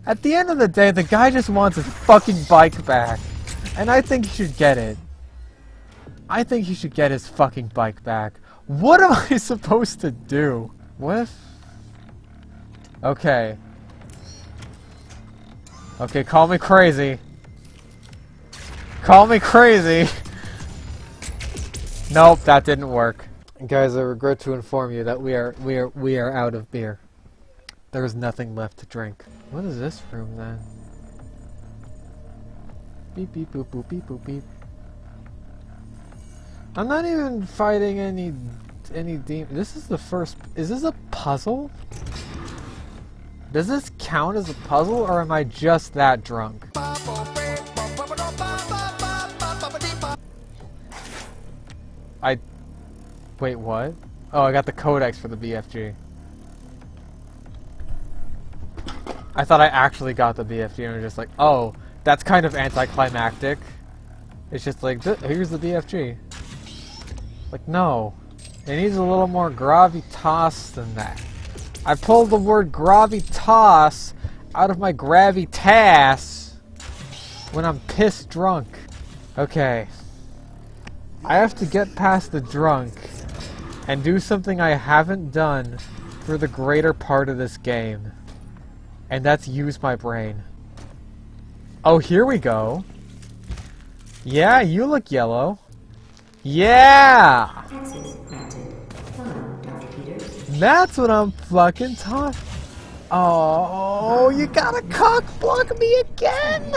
at the end of the day, the guy just wants his fucking bike back. And I think he should get it. I think he should get his fucking bike back. What am I <laughs> supposed to do? What if... Okay. Okay, call me crazy. Call me crazy. <laughs> nope, that didn't work. Guys, I regret to inform you that we are we are we are out of beer. There is nothing left to drink. What is this room then? Beep beep boop boop beep boop beep. I'm not even fighting any any demon. This is the first. Is this a puzzle? Does this count as a puzzle, or am I just that drunk? I. Wait, what? Oh, I got the codex for the BFG. I thought I actually got the BFG and was just like, oh, that's kind of anticlimactic. It's just like, here's the BFG. Like, no. It needs a little more gravitas than that. I pulled the word gravitas out of my gravitas when I'm pissed drunk. Okay. I have to get past the drunk and do something I haven't done for the greater part of this game. And that's use my brain. Oh, here we go. Yeah, you look yellow. Yeah! That's what I'm fucking talking. Oh, you gotta cock block me again!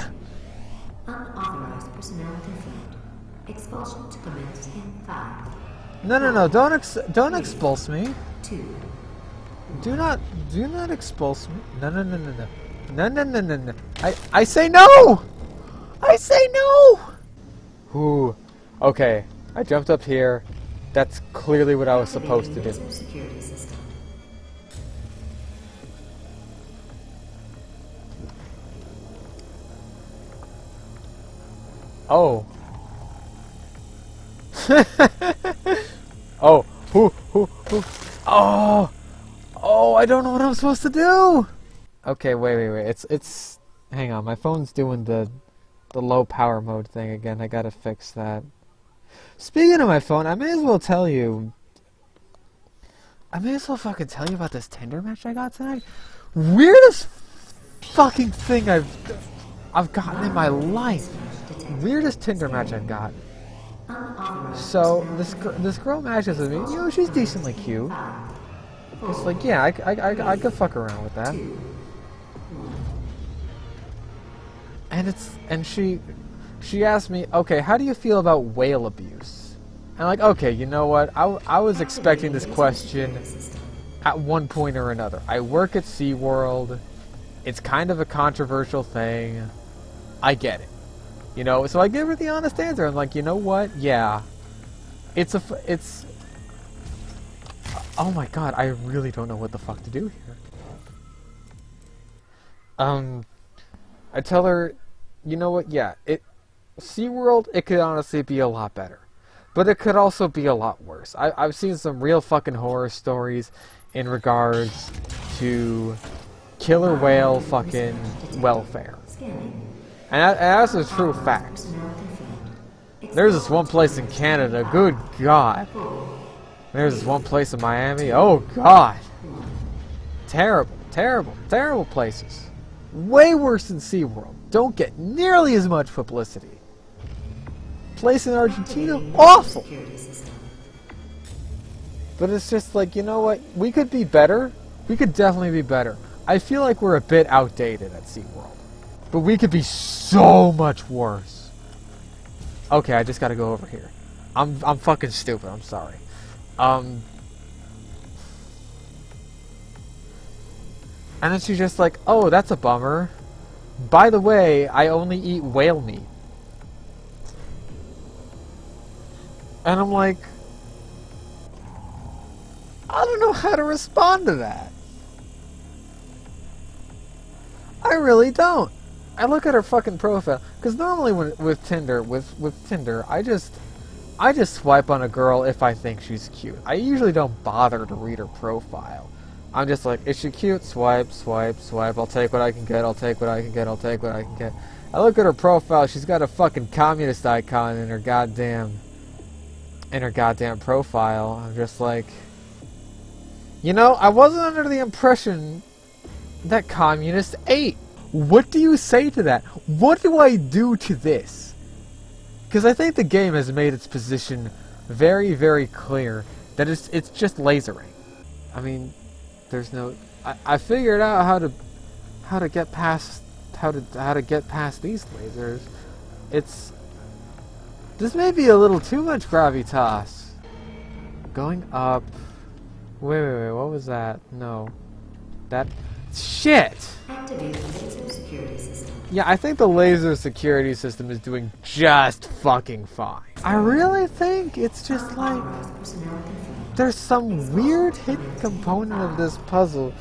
Unauthorized personnel confirmed. Expulsion to commence in five, No, no, no! Don't ex don't expulse me. two, Do not do not expulse me. No, no, no, no, no, no, no, no, no, no. I I say no. I say no. Ooh. Okay. I jumped up here. That's clearly what I was supposed to do. Activating laser security system. Oh. <laughs> oh. Who, who, who. Oh. Oh, I don't know what I'm supposed to do. Okay, wait, wait, wait. It's, it's. Hang on, my phone's doing the, the low power mode thing again. I gotta fix that. Speaking of my phone, I may as well tell you. I may as well fucking tell you about this Tinder match I got tonight. Weirdest fucking thing I've I've gotten in my life. Weirdest Tinder match I've got. So this this girl matches with me. You know, she's decently cute. It's like, yeah, I, I, I, I could fuck around with that. And it's and she she asked me, okay, how do you feel about whale abuse? And I'm like, okay, you know what? I, I was expecting this question at one point or another. I work at SeaWorld. It's kind of a controversial thing. I get it. You know, so I give her the honest answer. I'm like, you know what? Yeah. It's a, it's, oh my god, I really don't know what the fuck to do here. Um, I tell her, you know what? Yeah, it, SeaWorld, it could honestly be a lot better. But it could also be a lot worse. I, I've seen some real fucking horror stories in regards to killer whale fucking welfare. And, and that's a true fact. There's this one place in Canada, good God. There's this one place in Miami, oh God. Terrible, terrible, terrible places. Way worse than SeaWorld. Don't get nearly as much publicity. Place in Argentina, awful. But it's just like, you know what? We could be better. We could definitely be better. I feel like we're a bit outdated at SeaWorld. But we could be so much worse. Okay, I just gotta go over here. I'm I'm fucking stupid, I'm sorry. Um And then she's just like, oh, that's a bummer. By the way, I only eat whale meat. And I'm like, I don't know how to respond to that. I really don't. I look at her fucking profile because normally when with Tinder, with with Tinder, I just I just swipe on a girl if I think she's cute. I usually don't bother to read her profile. I'm just like, is she cute? Swipe, swipe, swipe. I'll take what I can get. I'll take what I can get. I'll take what I can get. I look at her profile. She's got a fucking communist icon in her goddamn in her goddamn profile. I'm just like, you know, I wasn't under the impression that communists ate. What do you say to that? What do I do to this? Because I think the game has made its position very, very clear that it's it's just lasering. I mean, there's no I, I figured out how to how to get past how to how to get past these lasers. It's this may be a little too much gravitas. Going up. Wait, wait, wait. What was that? No. That shit. Activate laser security system. Yeah, I think the laser security system is doing just fucking fine. I really think it's just like there's some weird hidden component of this puzzle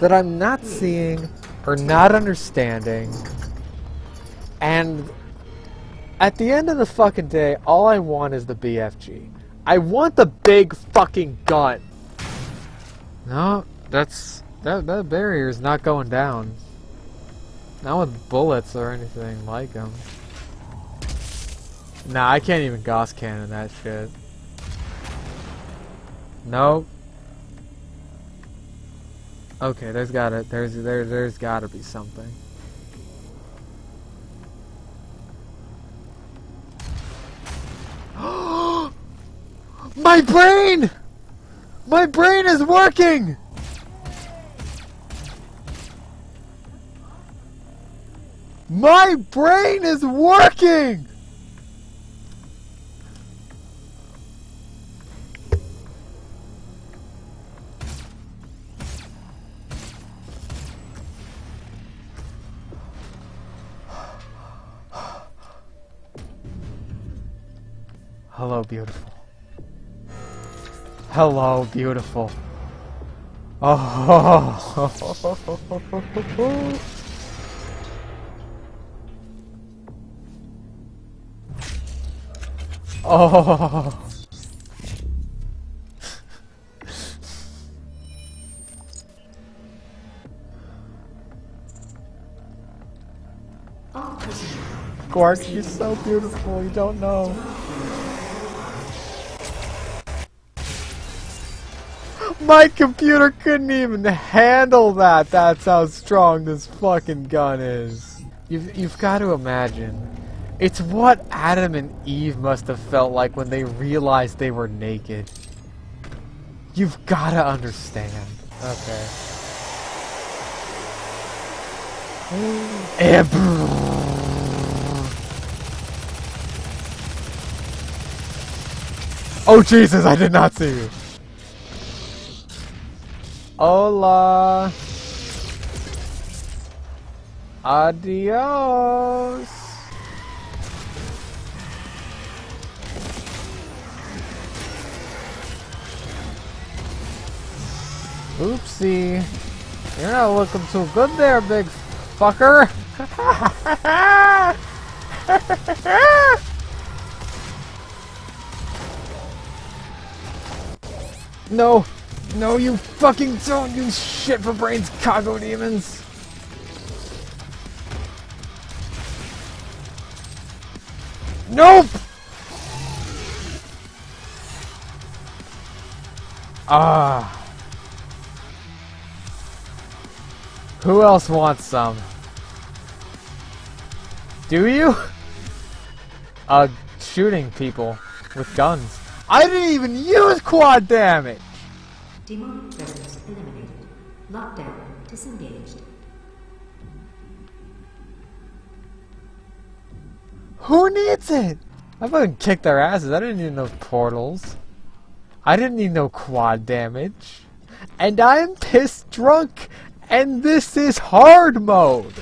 that I'm not seeing or not understanding. And at the end of the fucking day, all I want is the BFG. I want the big fucking gun. No, that's that that barrier is not going down. Not with bullets or anything like them. Nah, I can't even Gauss cannon that shit. Nope. Okay, there's gotta there's there there's gotta be something. My brain! My brain is working! My brain is working! Hello, beautiful. Hello, beautiful. Oh. Oh. Quark, you're so beautiful, you don't know. My computer couldn't even handle that. That's how strong this fucking gun is. You've, you've got to imagine. It's what Adam and Eve must have felt like when they realized they were naked. You've got to understand. Okay. Oh Jesus, I did not see you. Hola. Adios. Oopsie. You're not looking too good there, big fucker. <laughs> No! No, you fucking don't use shit for brains, Cacodemons! Nope! Ah. Who else wants some? Do you? Uh, shooting people with guns. I didn't even use quad damage! Demonic presence eliminated. Lockdown disengaged. Who needs it? I fucking kicked their asses. I didn't need no portals. I didn't need no quad damage. And I'm pissed drunk. And this is hard mode.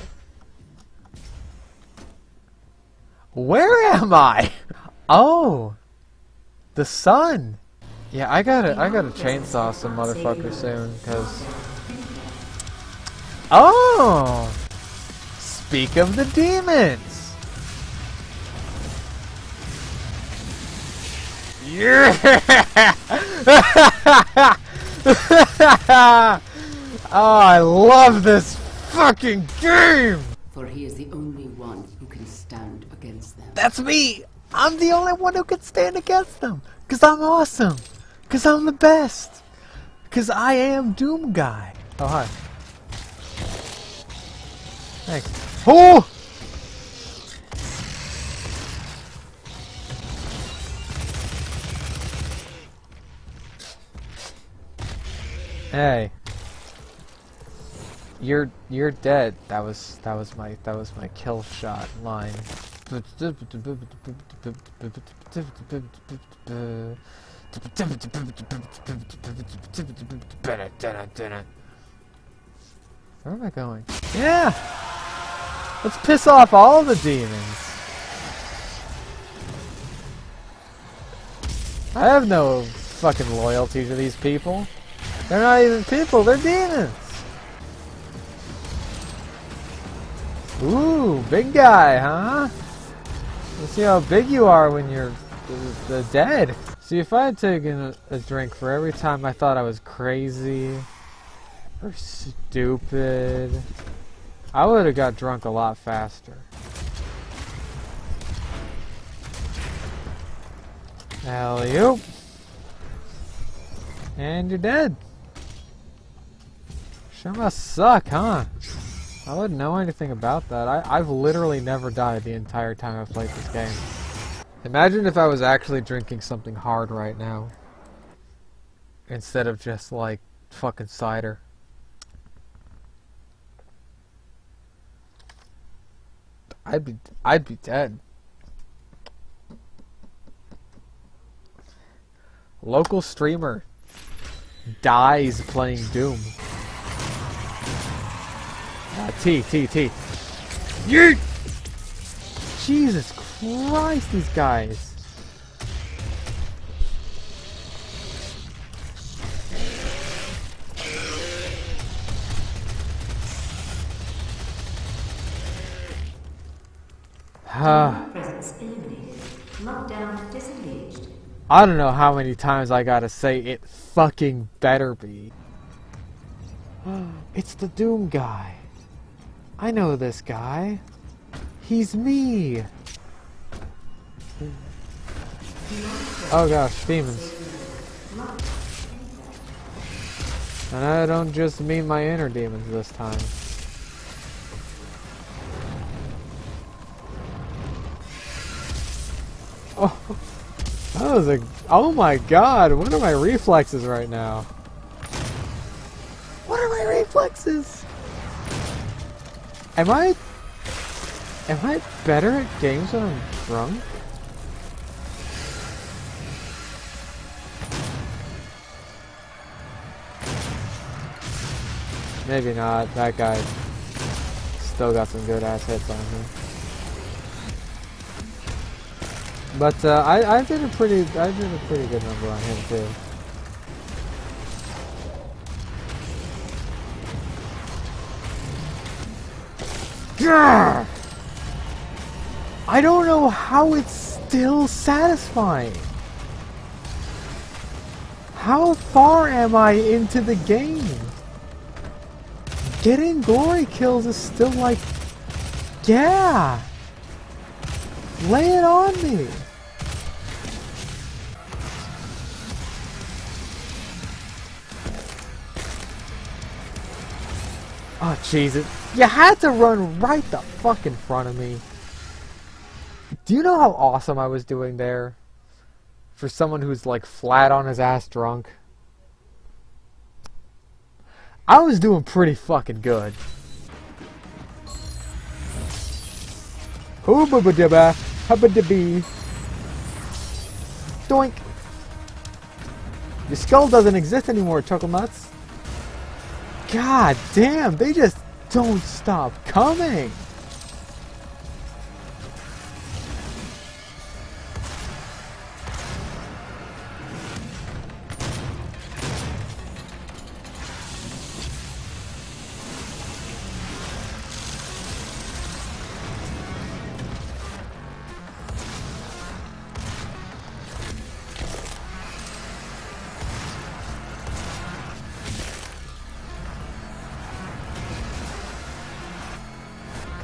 Where am I? <laughs> Oh. The sun. Yeah, I gotta, I gotta chainsaw some motherfucker soon, cause... Oh! Speak of the demons! Yeah! <laughs> oh, I love this fucking game! For he is the only one who can stand against them. That's me! I'm the only one who can stand against them! Cause I'm awesome! Cause I'm the best! Cause I am Doom Guy! Oh, hi. Thanks. Oh! Hey. you're you're dead. That was that was my that was my kill shot line. Where am I going? Yeah! Let's piss off all the demons. I have no fucking loyalty to these people. They're not even people, they're demons. Ooh, big guy, huh? Let's see how big you are when you're dead. See, if I had taken a, a drink for every time I thought I was crazy or stupid, I would have got drunk a lot faster. Hell you. And you're dead. Sure must suck, huh? I wouldn't know anything about that. I, I've literally never died the entire time I've played this game. Imagine if I was actually drinking something hard right now. Instead of just like fucking cider. I'd be I'd be dead. Local streamer dies playing Doom. Ah, T, T, T. Yeet! Jesus Christ, these guys. I don't know how many times I gotta say it fucking better be. <gasps> It's the Doom guy. I know this guy. He's me. Oh gosh, demons. And I don't just mean my inner demons this time. Oh, that was a. Oh my god, what are my reflexes right now? What are my reflexes? Am I. Am I better at games when I'm drunk? Maybe not. That guy still got some good ass hits on him. But uh, I I did a pretty I did a pretty good number on him too. Yeah! I don't know how it's still satisfying. How far am I into the game? Getting glory kills is still like, yeah. Lay it on me. Oh, Jesus. You had to run right the fuck in front of me. Do you know how awesome I was doing there? For someone who's like flat on his ass drunk. I was doing pretty fucking good. Hooba dibba, hubba dibby. Doink. Your skull doesn't exist anymore, Chuckle Nuts. God damn, they just don't stop coming.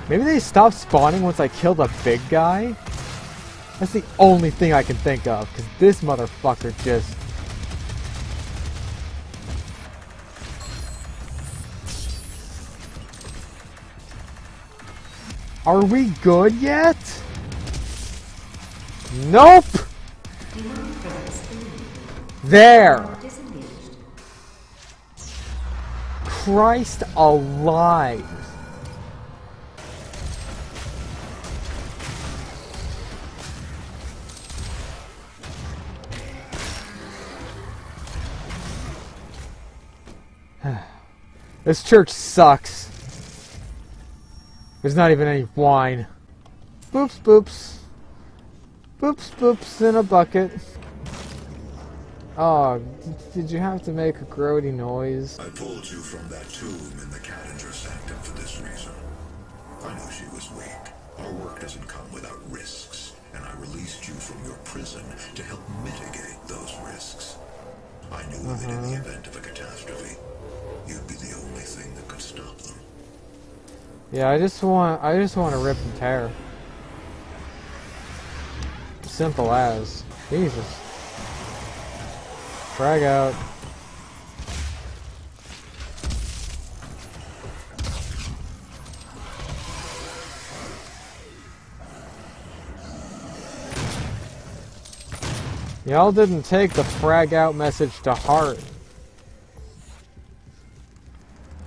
Maybe they stopped spawning once I killed a big guy? That's the only thing I can think of, because this motherfucker just... Are we good yet? Nope! There! Christ alive! This church sucks. There's not even any wine. Boops, boops. Boops, boops in a bucket. Oh, did you have to make a grody noise? I pulled you from that tomb in the Kadingir Sanctum for this reason. I knew she was weak. Our work doesn't come without risks, and I released you from your prison to help mitigate those risks. I knew that in the uh-huh. event of a catastrophe, you'd be the only thing that could stop them. Yeah, I just want I just want to rip and tear. Simple as. Jesus. Frag out. Y'all didn't take the frag out message to heart.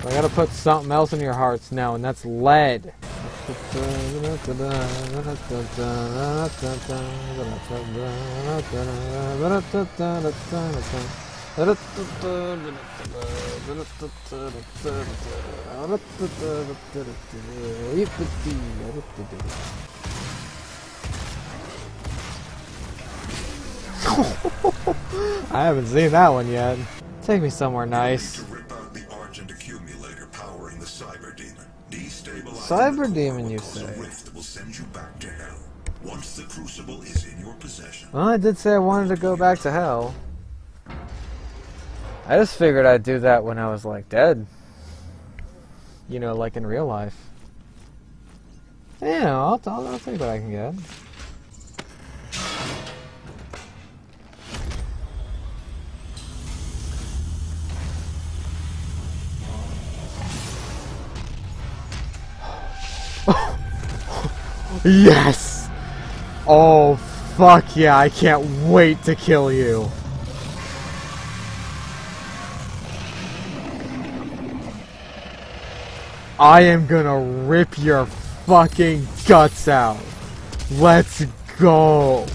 I gotta put something else in your hearts now, and that's lead. <laughs> I haven't seen that one yet. Take me somewhere nice. Cyberdemon, you will cause a say? rift will send you back to hell. Once the Crucible is in your possession, Well, I did say I wanted to go back to hell. I just figured I'd do that when I was like dead. You know, like in real life. Yeah, I'll, I'll, I'll what I can get. Yes! Oh, fuck yeah, I can't wait to kill you. I am gonna rip your fucking guts out. Let's go.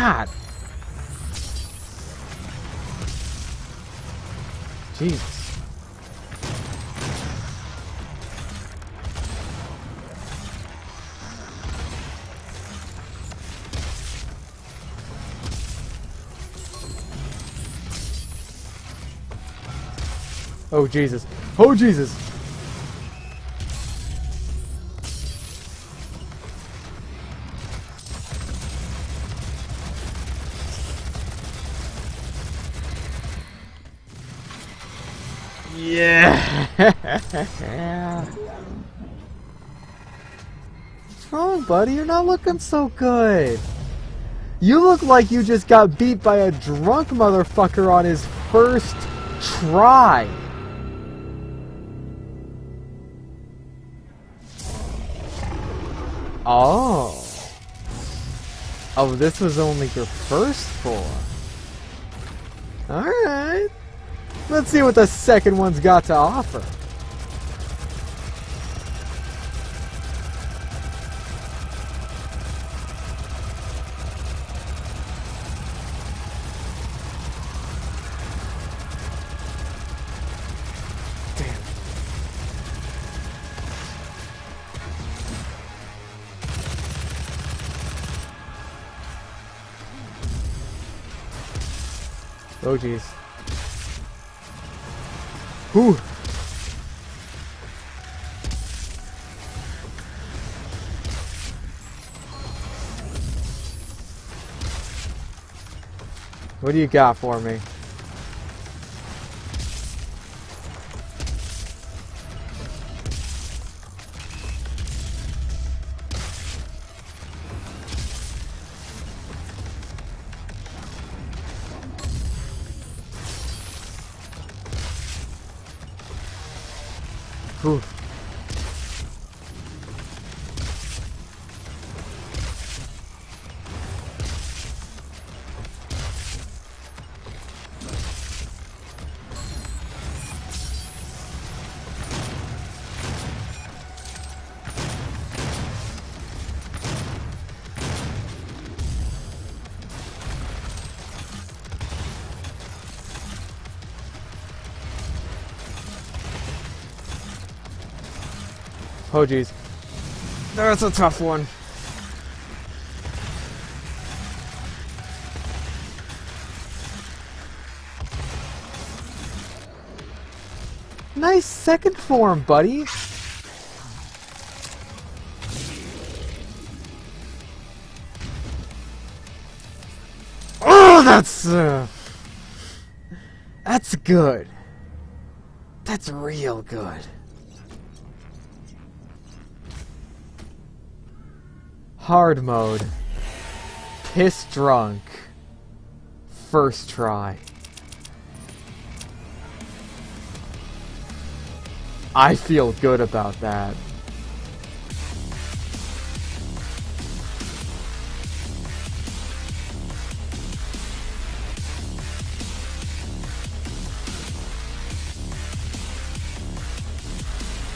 God. Jesus. Oh Jesus. Oh Jesus. What's <laughs> wrong, oh, buddy? You're not looking so good. You look like you just got beat by a drunk motherfucker on his first try. Oh. Oh, this was only your first four. Alright. Let's see what the second one's got to offer. Oh jeez. Whew. What do you got for me? Oh jeez. That's a tough one. Nice second form, buddy. Oh, that's uh, that's good. That's real good. Hard mode. Piss drunk. First try. I feel good about that.